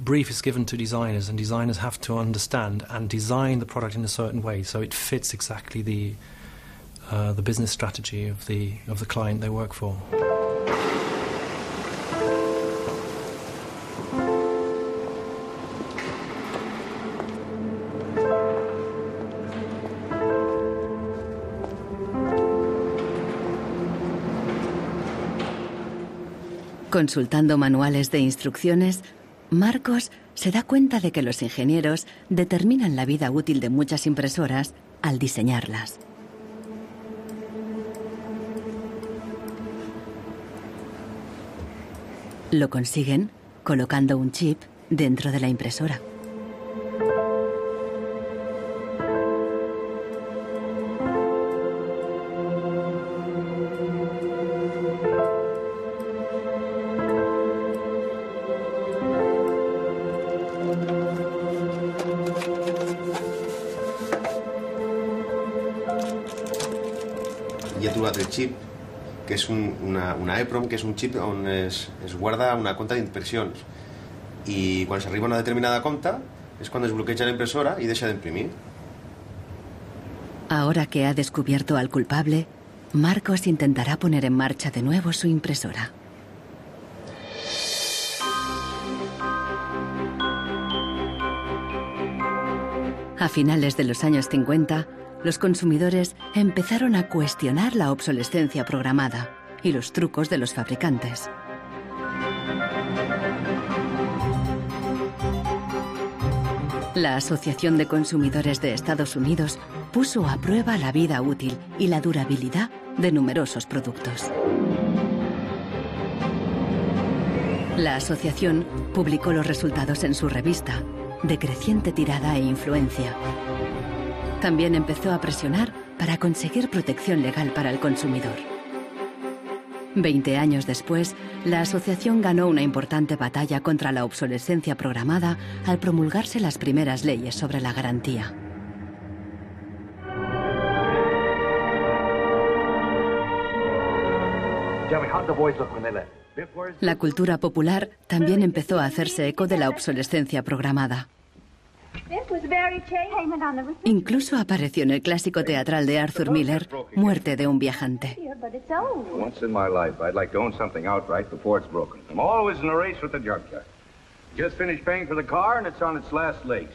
brief is given to designers, and designers have to understand and design the product in a certain way so it fits exactly the uh, the business strategy of the of the client they work for. Consultando manuales de instrucciones, Marcos se da cuenta de que los ingenieros determinan la vida útil de muchas impresoras al diseñarlas. Lo consiguen colocando un chip dentro de la impresora. Un, una, una EPROM, que és un xip on es, es guarda una compta d'impressions. I quan s'arriba a una determinada quan es bloqueja la impressora i deixa d'imprimir. Ahora que ha descubierto al culpable, Marcos intentará poner en marcha de nuevo su impresora. A finales de los años 50, los consumidores empezaron a cuestionar la obsolescencia programada y los trucos de los fabricantes. La Asociación de Consumidores de Estados Unidos puso a prueba la vida útil y la durabilidad de numerosos productos. La asociación publicó los resultados en su revista, de creciente tirada e influencia. También empezó a presionar para conseguir protección legal para el consumidor. Veinte años después, la asociación ganó una importante batalla contra la obsolescencia programada al promulgarse las primeras leyes sobre la garantía. La cultura popular también empezó a hacerse eco de la obsolescencia programada. Incluso apareció en el clásico teatral de Arthur Miller, Muerte de un viajante. Once in my life, I'd like to own something outright before it's broken. I'm always in a race with the junkyard. Just finished paying for the car and it's on its last legs.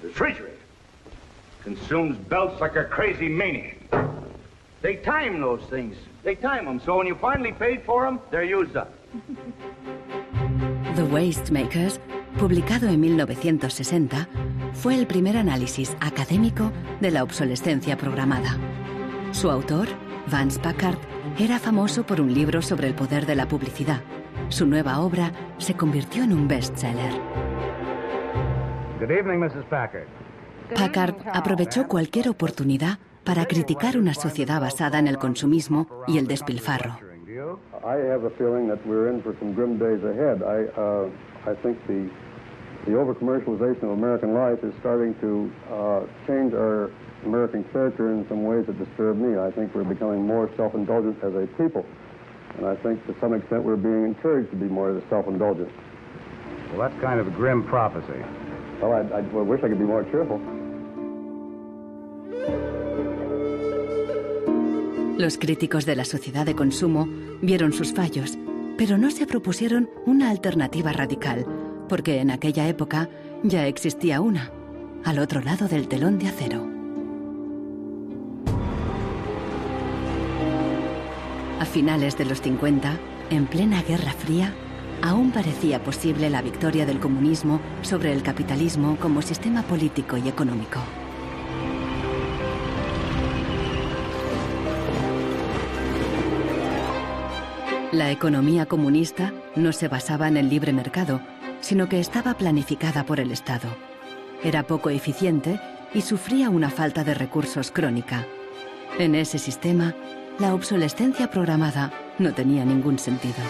The refrigerator consumes belts like a crazy maniac. They time those things. They time them, so when you finally paid for them, they're used up. The Waste Makers, publicado en 1960, fue el primer análisis académico de la obsolescencia programada. Su autor, Vance Packard, era famoso por un libro sobre el poder de la publicidad. Su nueva obra se convirtió en un bestseller. Packard aprovechó cualquier oportunidad para criticar una sociedad basada en el consumismo y el despilfarro. I have a feeling that we're in for some grim days ahead. I, uh, I think the, the over-commercialization of American life is starting to uh, change our American character in some ways that disturb me. I think we're becoming more self-indulgent as a people. And I think to some extent we're being encouraged to be more self-indulgent. Well, that's kind of a grim prophecy. Well, I, I well, wish I could be more cheerful. Los críticos de la sociedad de consumo vieron sus fallos, pero no se propusieron una alternativa radical, porque en aquella época ya existía una, al otro lado del telón de acero. A finales de los 50, en plena Guerra Fría, aún parecía posible la victoria del comunismo sobre el capitalismo como sistema político y económico. La economía comunista no se basaba en el libre mercado, sino que estaba planificada por el Estado. Era poco eficiente y sufría una falta de recursos crónica. En ese sistema, la obsolescencia programada no tenía ningún sentido.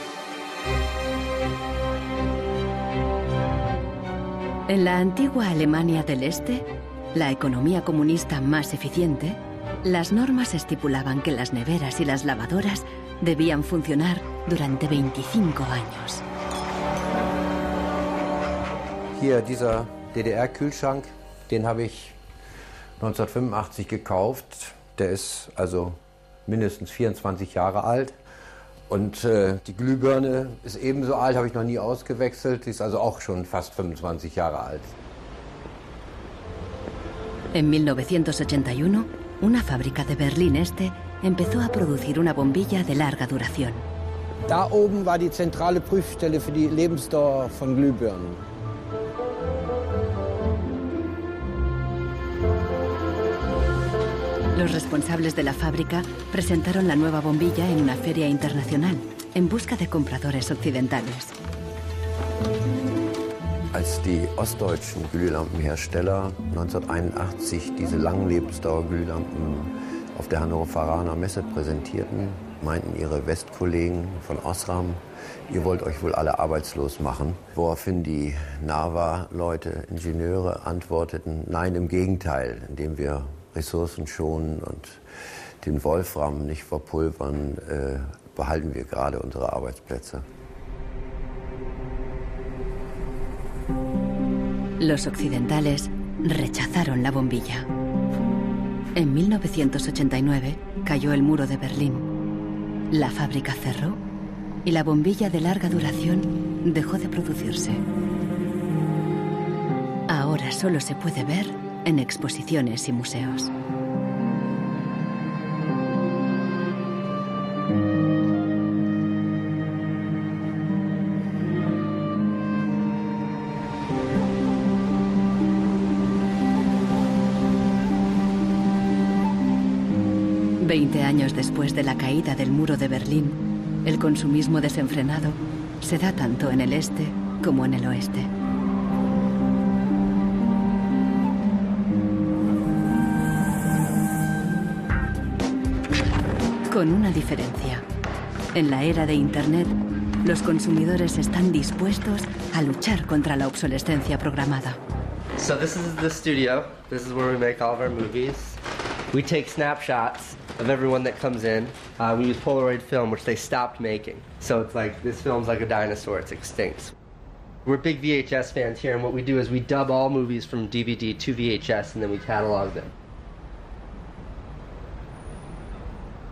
En la antigua Alemania del Este, la economía comunista más eficiente, las normas estipulaban que las neveras y las lavadoras debían funcionar durante 25 años. Hier dieser DDR-Kühlschrank, den habe ich 1985 gekauft. Der ist also mindestens 24 Jahre alt. Und äh, die Glühbirne ist ebenso alt, habe ich noch nie ausgewechselt. Die ist also auch schon fast 25 Jahre alt. En 1981, una fábrica de Berlín Este empezó a producir una bombilla de larga duración. Da oben war die zentrale Prüfstelle für die Lebensdauer von Glühbirnen. Los responsables de la fábrica presentaron la nueva bombilla en una feria internacional en busca de compradores occidentales. Als die ostdeutschen Glühlampenhersteller 1981 diese Langlebensdauerglühlampen auf der Hannoveraner Messe präsentierten, meinten ihre Westkollegen von Osram, ihr wollt euch wohl alle arbeitslos machen. Woraufhin die NAVA-Leute, Ingenieure antworteten, nein, im Gegenteil, indem wir Ressourcen schonen und den Wolfram nicht verpulvern, äh, behalten wir gerade unsere Arbeitsplätze. Los occidentales rechazaron la bombilla. En 1989 cayó el muro de Berlín. La fábrica cerró y la bombilla de larga duración dejó de producirse. Ahora solo se puede ver en exposiciones y museos. Veinte años después de la caída del muro de Berlín, el consumismo desenfrenado se da tanto en el este como en el oeste. Con una diferencia. En la era de Internet, los consumidores están dispuestos a luchar contra la obsolescencia programada. So this is the studio. This is where we make all of our movies. We take snapshots of everyone that comes in. Uh, we use Polaroid film, which they stopped making. So it's like this film's like a dinosaur; it's extinct. We're big VHS fans here, and what we do is we dub all movies from DVD to VHS, and then we catalog them.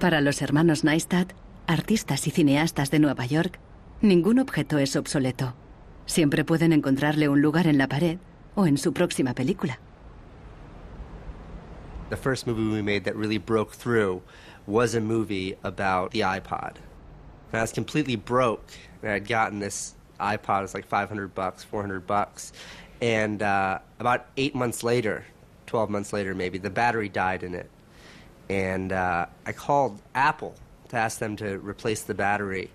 Para los hermanos Neistat, artistas y cineastas de Nueva York, ningún objeto es obsoleto. Siempre pueden encontrarle un lugar en la pared o en su próxima película. The first movie we made that really broke through was a movie about the iPod. I was completely broke, and I'd gotten this iPod. It like 500 bucks, 400 bucks, and uh, about eight months later, 12 months later maybe, the battery died in it. And uh, I called Apple to ask them to replace the battery.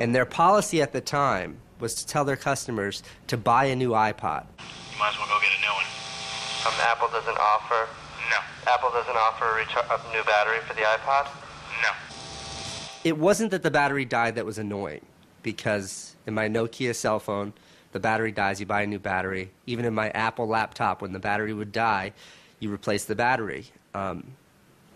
And their policy at the time was to tell their customers to buy a new iPod. You might as well go get a new one. Um, Apple doesn't offer. No. Apple doesn't offer a, recha- a new battery for the iPod. No. It wasn't that the battery died that was annoying, because in my Nokia cell phone, the battery dies, you buy a new battery. Even in my Apple laptop, when the battery would die, you replace the battery. Um,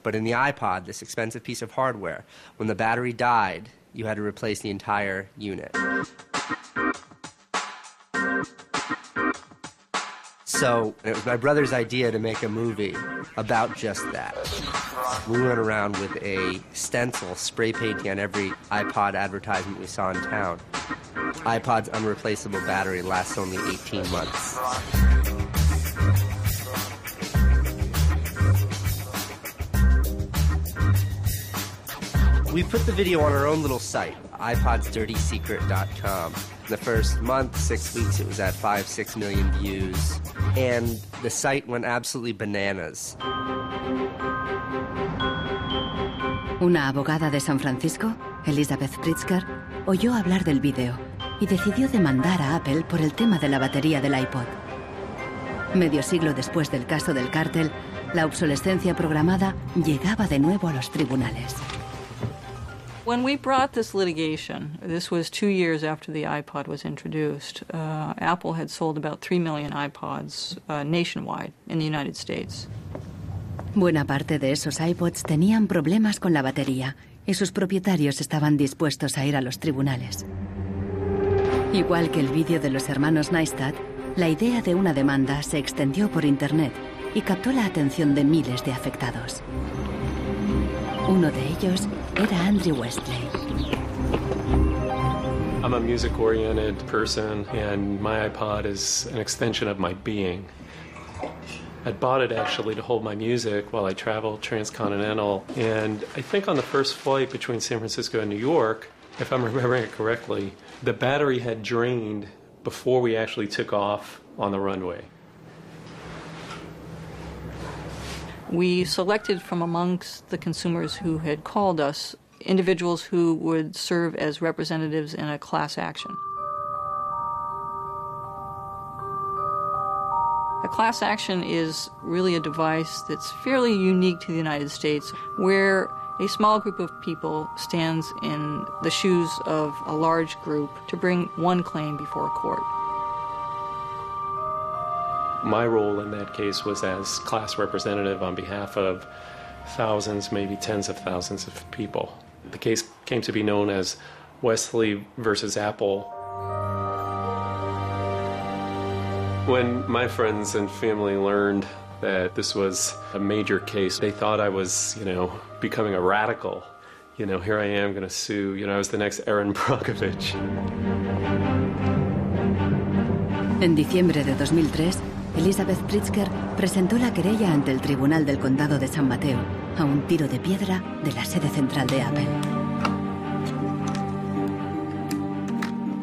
but in the iPod, this expensive piece of hardware, when the battery died, you had to replace the entire unit. So it was my brother's idea to make a movie about just that. We went around with a stencil spray painting on every iPod advertisement we saw in town. iPod's unreplaceable battery lasts only 18 months. We put the video on our own little site, iPodsDirtySecret.com. The first month, six weeks, it was at five, six million views. And the site went absolutely bananas. Una abogada de San Francisco, Elizabeth Pritzker, oyó hablar del vídeo y decidió demandar a Apple por el tema de la batería del iPod. Medio siglo después del caso del cártel, la obsolescencia programada llegaba de nuevo a los tribunales. When we brought this litigation, this was two years after the iPod was introduced, uh, Apple had sold about 3 million iPods uh, nationwide in the United States. Buena parte de esos iPods tenían problemas con la batería y sus propietarios estaban dispuestos a ir a los tribunales. Igual que el vídeo de los hermanos Neistat, la idea de una demanda se extendió por Internet y captó la atención de miles de afectados. Uno de ellos era Andrew. I'm a music oriented person, and my iPod is an extension of my being. I bought it actually to hold my music while I traveled transcontinental. And I think on the first flight between San Francisco and New York, if I'm *laughs* remembering it correctly, the battery had drained before we actually took off on the runway. We selected from amongst the consumers who had called us individuals who would serve as representatives in a class action. A class action is really a device that's fairly unique to the United States, where a small group of people stands in the shoes of a large group to bring one claim before a court. My role in that case was as class representative on behalf of thousands, maybe tens of thousands of people. The case came to be known as Wesley versus Apple. When my friends and family learned that this was a major case, they thought I was, you know, becoming a radical. You know, here I am going to sue. You know, I was the next Aaron *laughs* Brockovich. En diciembre de 2003, Elizabeth Pritzker presentó la querella ante el Tribunal del Condado de San Mateo, a un tiro de piedra de la sede central de Apple.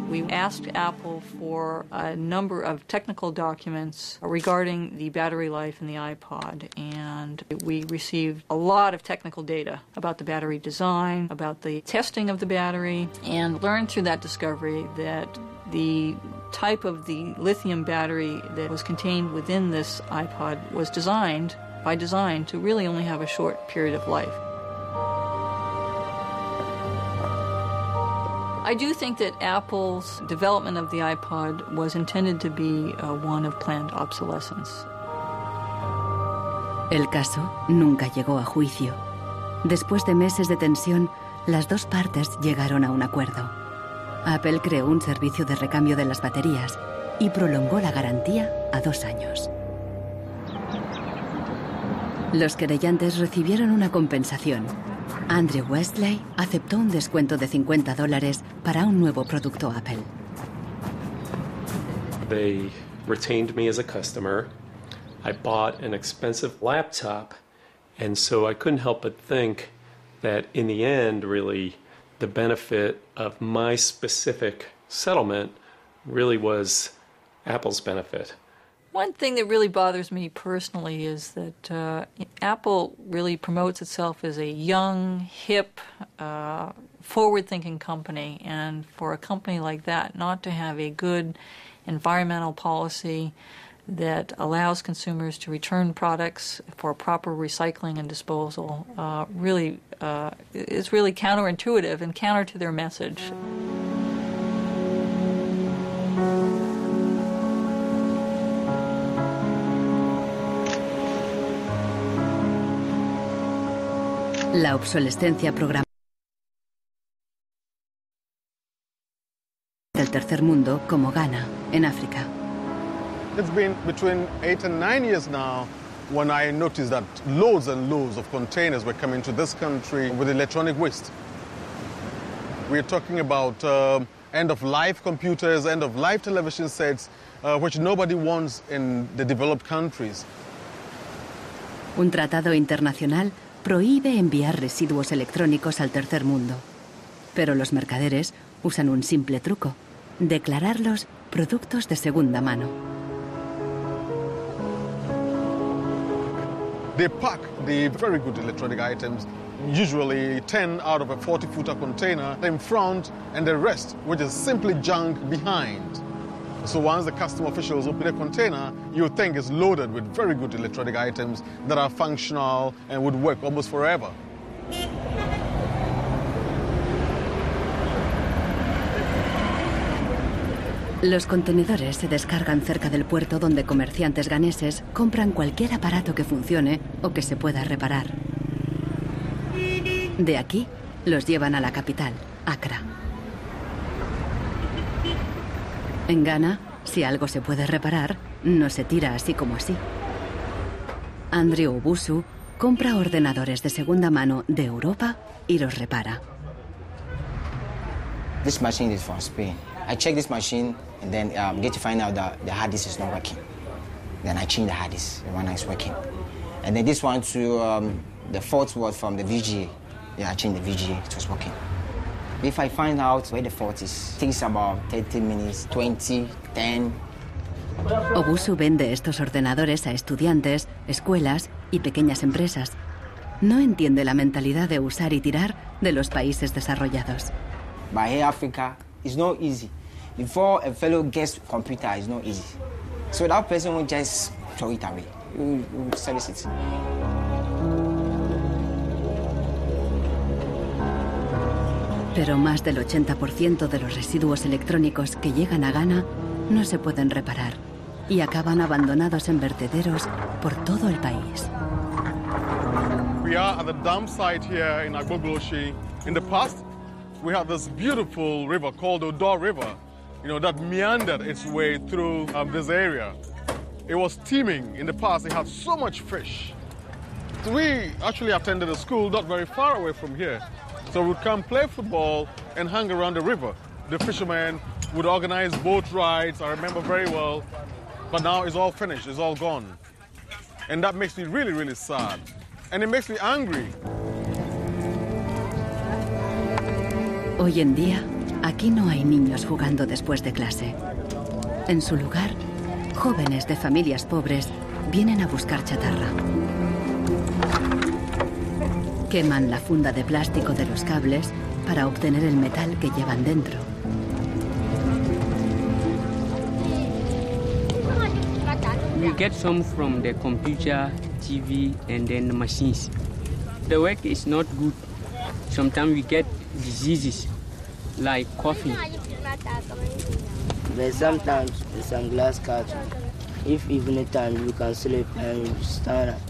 We asked Apple for a number of technical documents regarding the battery life in the iPod, and we received a lot of technical data about the battery design, about the testing of the battery, and learned through that discovery that the type of the lithium battery that was contained within this iPod was designed by design to really only have a short period of life. I do think that Apple's development of the iPod was intended to be uh, one of planned obsolescence. El caso nunca llegó a juicio. Después de meses de tensión, las dos partes llegaron a un acuerdo. Apple creó un servicio de recambio de las baterías y prolongó la garantía a dos años. Los querellantes recibieron una compensación. Andrew Westley aceptó un descuento de 50 dólares para un nuevo producto Apple. They retained me as a customer. I bought an expensive laptop, and so I couldn't help but think that in the end, really, the benefit of my specific settlement really was Apple's benefit. One thing that really bothers me personally is that uh, Apple really promotes itself as a young, hip, uh, forward thinking company. And for a company like that not to have a good environmental policy that allows consumers to return products for proper recycling and disposal uh, really uh, is really counterintuitive and counter to their message. La obsolescencia programada del tercer mundo como Ghana, en África. It's been between eight and nine years now when I noticed that loads and loads of containers were coming to this country with electronic waste. We're talking about um, end of life computers, end of life television sets, uh, which nobody wants in the developed countries. Un tratado internacional prohíbe enviar residuos electrónicos al tercer mundo. Pero los mercaderes usan un simple truco, declararlos productos de segunda mano. They pack the very good electronic items, usually 10 out of a 40 footer container, in front, and the rest, which is simply junk, behind. So once the custom officials open a container, you think it's loaded with very good electronic items that are functional and would work almost forever. Los contenedores se descargan cerca del puerto donde comerciantes ganeses compran cualquier aparato que funcione o que se pueda reparar. De aquí los llevan a la capital, Accra. En Ghana, si algo se puede reparar, no se tira así como así. Andrew Obusu compra ordenadores de segunda mano de Europa y los repara. This machine is from. I this machine and then um, get to find out that the hard disk is not working. Then I change the hard disk, the one is working. And then this one too, um, the fault was from the VGA. Yeah, I changed the VGA, it was working. If I find out where the fault is, it takes about 30 minutes, 20, 10. Obusu vende estos ordenadores a estudiantes, escuelas y pequeñas empresas. No entiende la mentalidad de usar y tirar de los países desarrollados. But here Africa, it's not easy. Before a fellow gets computer, it's not easy. So that person will just throw it away. You, you service it. Pero más del 80% de los residuos electrónicos que llegan a Ghana no se pueden reparar y acaban abandonados en vertederos por todo el país. We are at the dam site here in Agbogloshi. In the past, we had this beautiful river called Odor River, you know, that meandered its way through um, this area. It was teeming. In the past, it had so much fish. So we actually attended a school not very far away from here. So we'd come play football and hang around the river. The fishermen would organize boat rides, I remember very well. But now it's all finished, it's all gone. And that makes me really, really sad. And it makes me angry. Hoy en día, aquí no hay niños jugando después de clase. En su lugar, jóvenes de familias pobres vienen a buscar chatarra. Queman la funda de plástico de los cables para obtener el metal que llevan dentro. We get some from the computer, TV, and then the machines. The work is not good. Sometimes we get diseases like coughing. But sometimes some glass cut. If evening time you can sleep and stand up.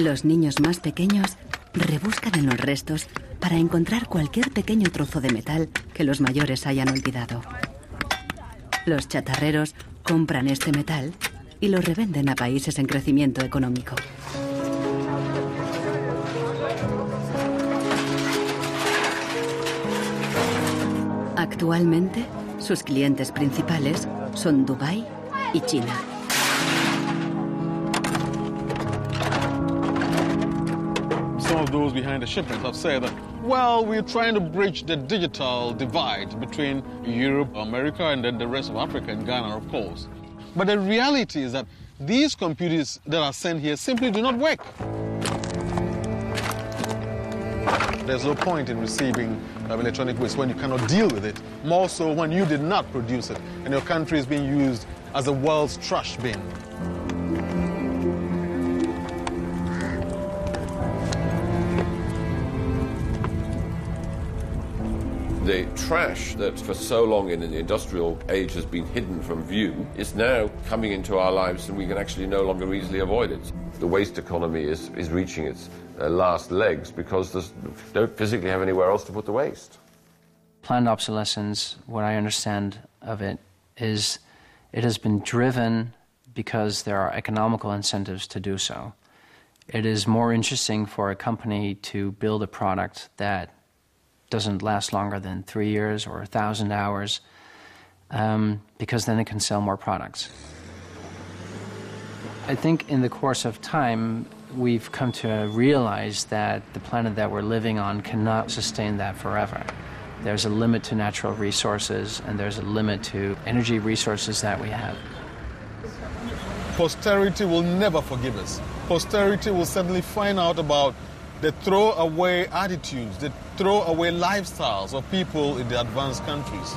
Los niños más pequeños rebuscan en los restos para encontrar cualquier pequeño trozo de metal que los mayores hayan olvidado. Los chatarreros compran este metal y lo revenden a países en crecimiento económico. Actualmente, sus clientes principales son Dubái y China. Some of those behind the shipment have said that, well, we're trying to bridge the digital divide between Europe, America, and then the rest of Africa and Ghana, of course. But the reality is that these computers that are sent here simply do not work. There's no point in receiving um, electronic waste when you cannot deal with it, more so when you did not produce it and your country is being used as the world's trash bin. The trash that for so long in the industrial age has been hidden from view is now coming into our lives and we can actually no longer easily avoid it. The waste economy is, is reaching its uh, last legs because there's don't physically have anywhere else to put the waste. Planned obsolescence, what I understand of it, is it has been driven because there are economical incentives to do so. It is more interesting for a company to build a product that doesn't last longer than three years or a thousand hours um, because then it can sell more products. I think in the course of time, we've come to realize that the planet that we're living on cannot sustain that forever. There's a limit to natural resources and there's a limit to energy resources that we have. Posterity will never forgive us. Posterity will certainly find out about the throwaway attitudes, the throwaway lifestyles of people in the advanced countries.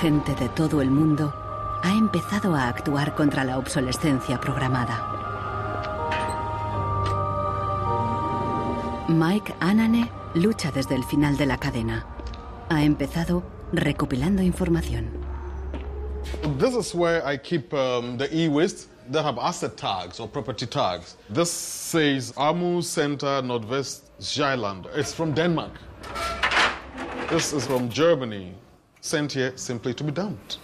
Gente de todo el mundo ha empezado a actuar contra la obsolescencia programada. Mike Anane lucha desde el final de la cadena. Ha empezado recopilando información. This is where I keep um, the e-waste that have asset tags or property tags. This says Amu Center Nordwest Zeeland. It's from Denmark. This is from Germany, sent here simply to be dumped.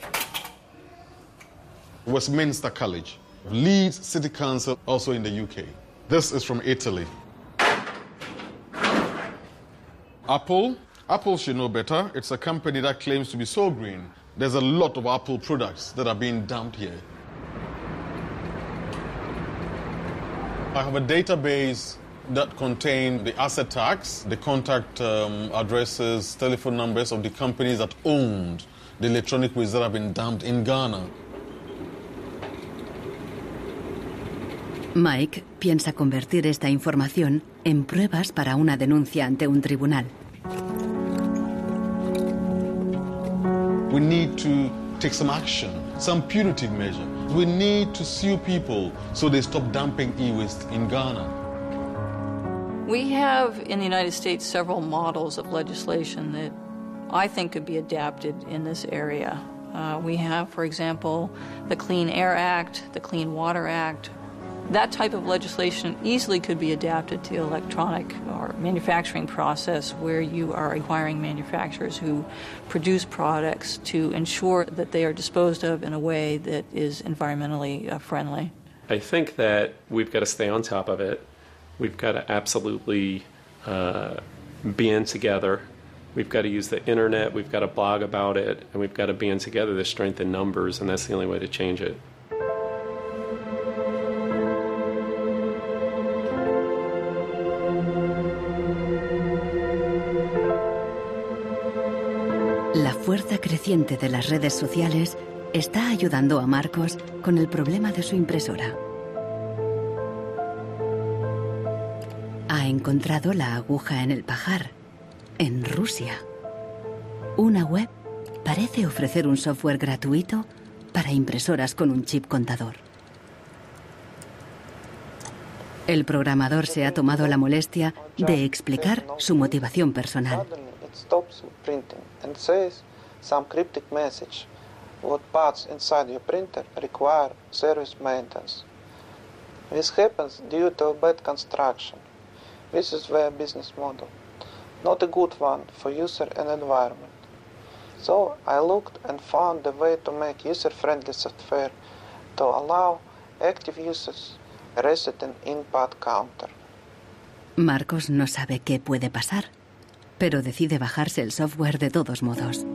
Westminster College, Leeds City Council, also in the UK. This is from Italy. Apple, Apple should know better. It's a company that claims to be so green. There's a lot of Apple products that are being dumped here. I have a database that contain the asset tax, the contact um, addresses, telephone numbers of the companies that owned the electronic waste that have been dumped in Ghana. Mike piensa convertir esta información en pruebas para una denuncia ante un tribunal. We need to take some action, some punitive measure. We need to sue people so they stop dumping e-waste in Ghana. We have in the United States several models of legislation that I think could be adapted in this area. Uh, we have, for example, the Clean Air Act, the Clean Water Act. That type of legislation easily could be adapted to electronic or manufacturing process where you are requiring manufacturers who produce products to ensure that they are disposed of in a way that is environmentally uh, friendly. I think that we've got to stay on top of it. We've got to absolutely uh, in together. We've got to use the internet. We've got to blog about it, and we've got to band together the strength in numbers, and that's the only way to change it. Fuerza creciente de las redes sociales está ayudando a Marcos con el problema de su impresora. Ha encontrado la aguja en el pajar, en Rusia. Una web parece ofrecer un software gratuito para impresoras con un chip contador. El programador se ha tomado la molestia de explicar su motivación personal. Some cryptic message. What parts inside your printer require service maintenance. This happens due to bad construction. This is their business model, not a good one for user and environment. So I looked and found a way to make user-friendly software to allow active users reset an input counter. Marcos no sabe qué puede pasar, pero decide bajarse el software de todos modos.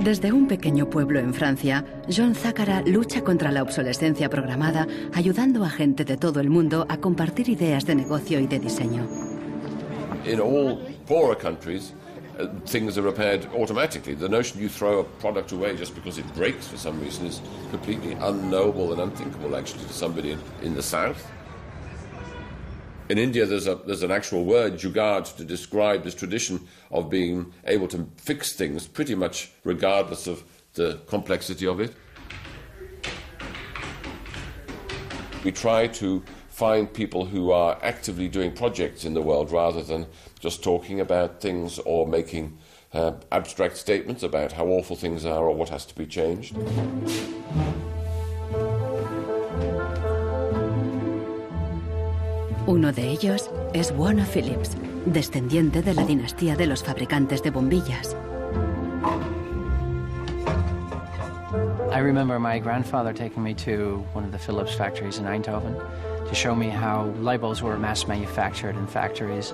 Desde un pequeño pueblo en Francia, John Zácara lucha contra la obsolescencia programada, ayudando a gente de todo el mundo a compartir ideas de negocio y de diseño. In all poorer countries, uh, things are repaired automatically. The notion you throw a product away just because it breaks for some reason is completely unknowable and unthinkable, actually, to somebody in, in the south. In India, there's, a, there's an actual word, jugaad, to describe this tradition of being able to fix things pretty much regardless of the complexity of it. We try to find people who are actively doing projects in the world rather than just talking about things or making uh, abstract statements about how awful things are or what has to be changed. Uno de ellos es Warner Phillips, descendiente de la dinastía de los fabricantes de bombillas. I remember my grandfather taking me to one of the Philips factories in Eindhoven to show me how light bulbs were mass manufactured in factories,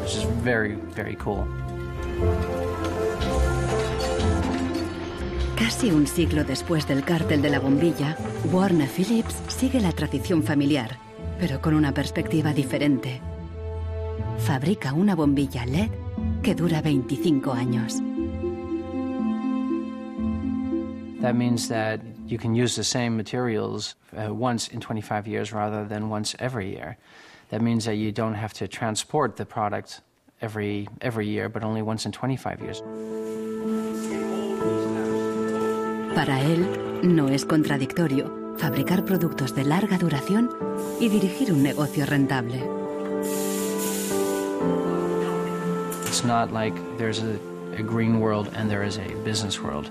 which is very, very cool. Casi un siglo después del cártel de la bombilla, Warner Phillips sigue la tradición familiar, pero con una perspectiva diferente. Fabrica una bombilla LED que dura 25 años. That means that you can use the same materials uh, once in 25 years rather than once every year. That means that you don't have to transport the product every, every year, but only once in 25 years. Para él, no es contradictorio fabricar productos de larga duración y dirigir un negocio rentable. It's not like there's a, a green world and there is a business world.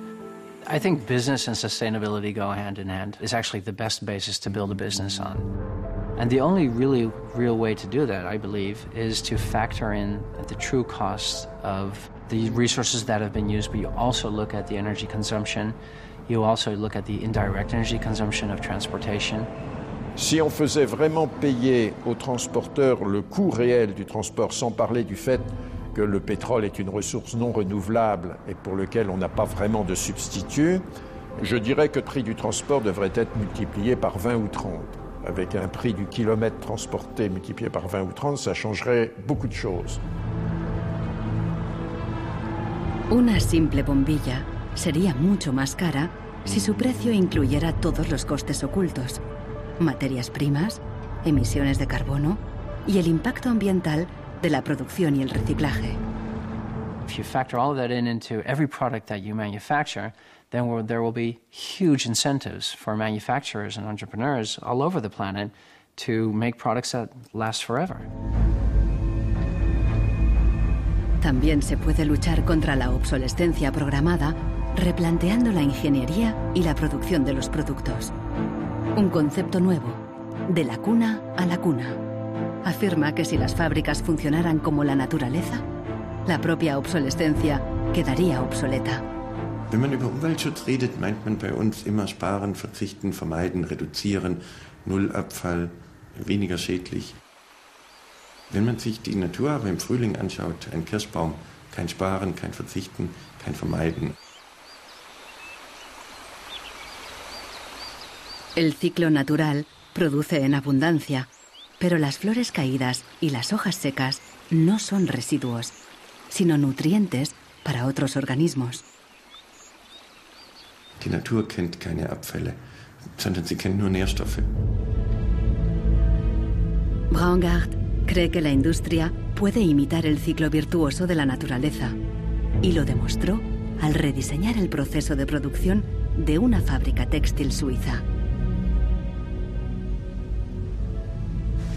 I think business and sustainability go hand in hand. It's actually the best basis to build a business on. And the only really real way to do that, I believe, is to factor in the true cost of the resources that have been used, but you also look at the energy consumption. You also look at the indirect energy consumption of transportation. Si on faisait vraiment payer aux transporteurs le coût réel du transport, sans parler du fait que le pétrole est une ressource non renouvelable et pour lequel on n'a pas vraiment de substitut, Je dirais que le prix du transport devrait être multiplié par 20 ou 30. Avec un prix du kilomètre transporté multiplié par 20 ou 30, ça changerait beaucoup de choses. Una simple bombilla sería mucho más cara si su precio incluyera todos los costes ocultos, materias primas, emisiones de carbono y el impacto ambiental de la producción y el reciclaje. If you factor all of that in into every product that you manufacture, then we'll, there will be huge incentives for manufacturers and entrepreneurs all over the planet to make products that last forever. También se puede luchar contra la obsolescencia programada replanteando la ingeniería y la producción de los productos. Un concepto nuevo, de la cuna a la cuna. Afirma que si las fábricas funcionaran como la naturaleza, la propia obsolescencia quedaría obsoleta. Wenn man über Umweltschutz redet, meint man bei uns immer sparen, verzichten, vermeiden, reduzieren, Nullabfall, weniger schädlich. Wenn man sich die Natur aber im Frühling anschaut, ein Kirschbaum, kein Sparen, kein Verzichten, kein Vermeiden. El ciclo natural produce en abundancia, pero las flores caídas y las hojas secas no son residuos, sino nutrientes para otros organismos. Die Natur kennt keine Abfälle, sondern sie kennt nur Nährstoffe. Braungart cree que la industria puede imitar el ciclo virtuoso de la naturaleza y lo demostró al rediseñar el proceso de producción de una fábrica textil suiza.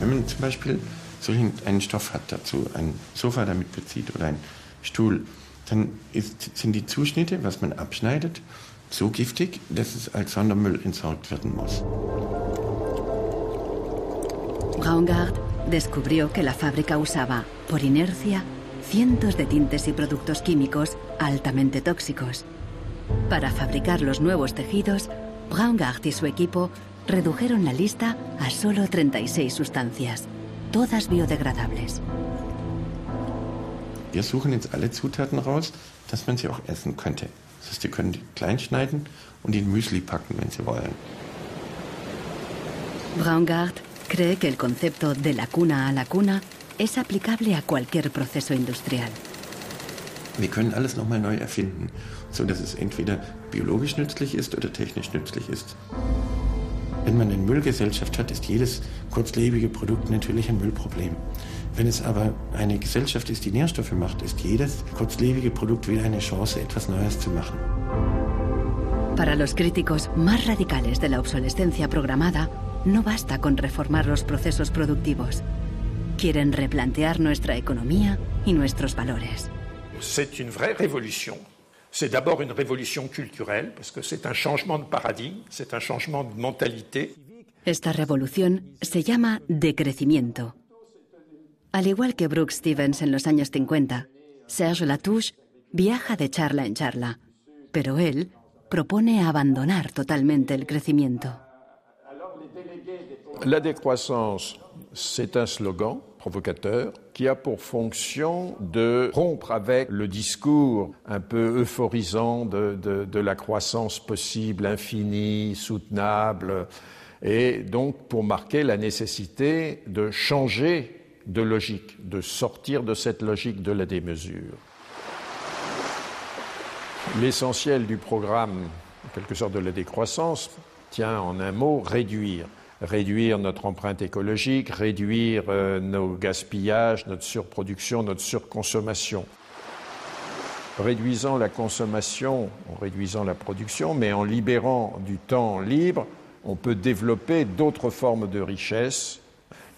Wenn man zum Beispiel solchen einen Stoff hat dazu, ein Sofa damit bezieht oder ein Stuhl, dann ist, sind die Zuschnitte, was man abschneidet, so giftig, dass es als Sondermüll entsorgt werden muss. Braungart descubrió que la fábrica usaba, por inercia, cientos de tintes y productos químicos altamente tóxicos. Para fabricar los nuevos tejidos, Braungart y su equipo redujeron la lista a solo 36 sustancias, todas biodegradables. Wir suchen jetzt alle Zutaten raus, dass man sie auch essen könnte. Das heißt, Sie können die klein schneiden und in Müsli packen, wenn Sie wollen. Braungart cree que el concepto de la cuna a la cuna es aplicable a cualquier proceso industrial. Wir können alles nochmal neu erfinden, so dass es entweder biologisch nützlich ist oder technisch nützlich ist. Wenn man eine Müllgesellschaft hat, ist jedes kurzlebige Produkt natürlich ein Müllproblem. Wenn es aber eine Gesellschaft ist, die Nährstoffe macht, ist jedes kurzlebige Produkt wieder eine Chance, etwas Neues zu machen. Para los críticos más radicales de la obsolescencia programada, no basta con reformar los procesos productivos. Quieren replantear nuestra economía y nuestros valores. C'est une vraie révolution. C'est d'abord une révolution culturelle, parce que c'est un changement de paradigme, c'est un changement de mentalité. Esta revolución se llama decrecimiento. Al igual que Brooks Stevens en los años 50, Serge Latouche viaja de charla en charla, pero él propone abandonar totalmente el crecimiento. La décroissance, c'est un slogan provocateur qui a pour fonction de rompre avec le discours un peu euphorisant de, de, la croissance possible, infinie, soutenable, et donc pour marquer la nécessité de changer de logique, de sortir de cette logique de la démesure. L'essentiel du programme, en quelque sorte de la décroissance, tient en un mot réduire. Réduire notre empreinte écologique, réduire euh, nos gaspillages, notre surproduction, notre surconsommation. Réduisant la consommation, en réduisant la production, mais en libérant du temps libre, on peut développer d'autres formes de richesse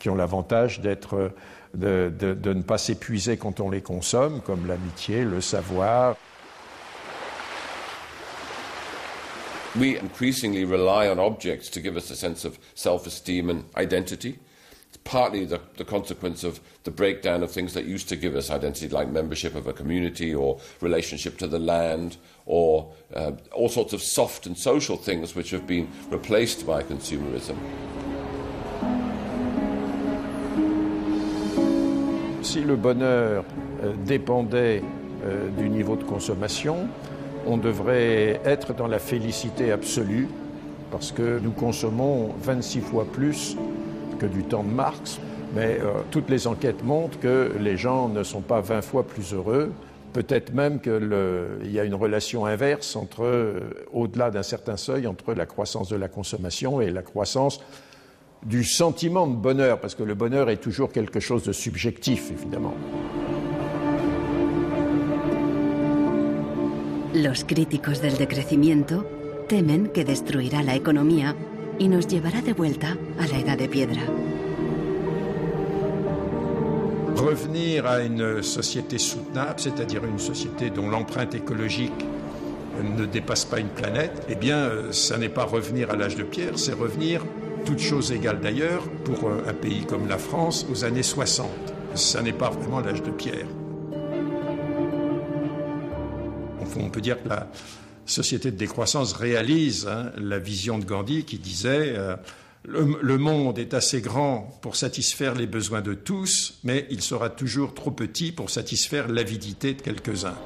qui ont l'avantage d'être, de, de, de ne pas s'épuiser quand on les consomme, comme l'amitié, le savoir. We increasingly rely on objects to give us a sense of self esteem and identity. It's partly the, the consequence of the breakdown of things that used to give us identity, like membership of a community or relationship to the land, or uh, all sorts of soft and social things which have been replaced by consumerism. Si le bonheur euh, dépendait euh, du niveau de consommation, on devrait être dans la félicité absolue parce que nous consommons 26 fois plus que du temps de Marx. Mais euh, toutes les enquêtes montrent que les gens ne sont pas 20 fois plus heureux. Peut-être même qu'il y a une relation inverse euh, au-delà d'un certain seuil, entre la croissance de la consommation et la croissance du sentiment de bonheur, parce que le bonheur est toujours quelque chose de subjectif, évidemment. Los críticos del decrecimiento temen que destruirá la economía y nos llevará de vuelta a la edad de piedra. Revenir à une société soutenable, c'est-à-dire une société dont l'empreinte écologique ne dépasse pas une planète, eh bien, euh, ça n'est pas revenir à l'âge de pierre, c'est revenir, toutes choses égales d'ailleurs, pour euh, un pays comme la France, aux années 60. Ça n'est pas vraiment l'âge de pierre. On peut dire que la société de décroissance réalise hein, la vision de Gandhi qui disait euh, le, monde est assez grand pour satisfaire les besoins de tous, mais il sera toujours trop petit pour satisfaire l'avidité de quelques-uns.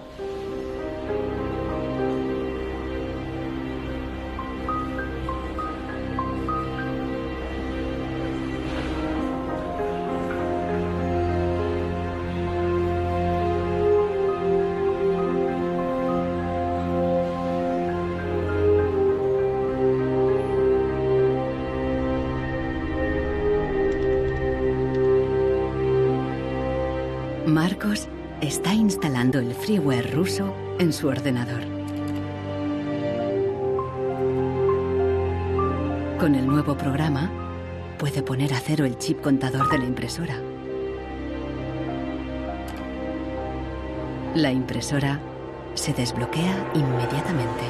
En su ordenador. Con el nuevo programa, puede poner a cero el chip contador de la impresora. La impresora se desbloquea inmediatamente.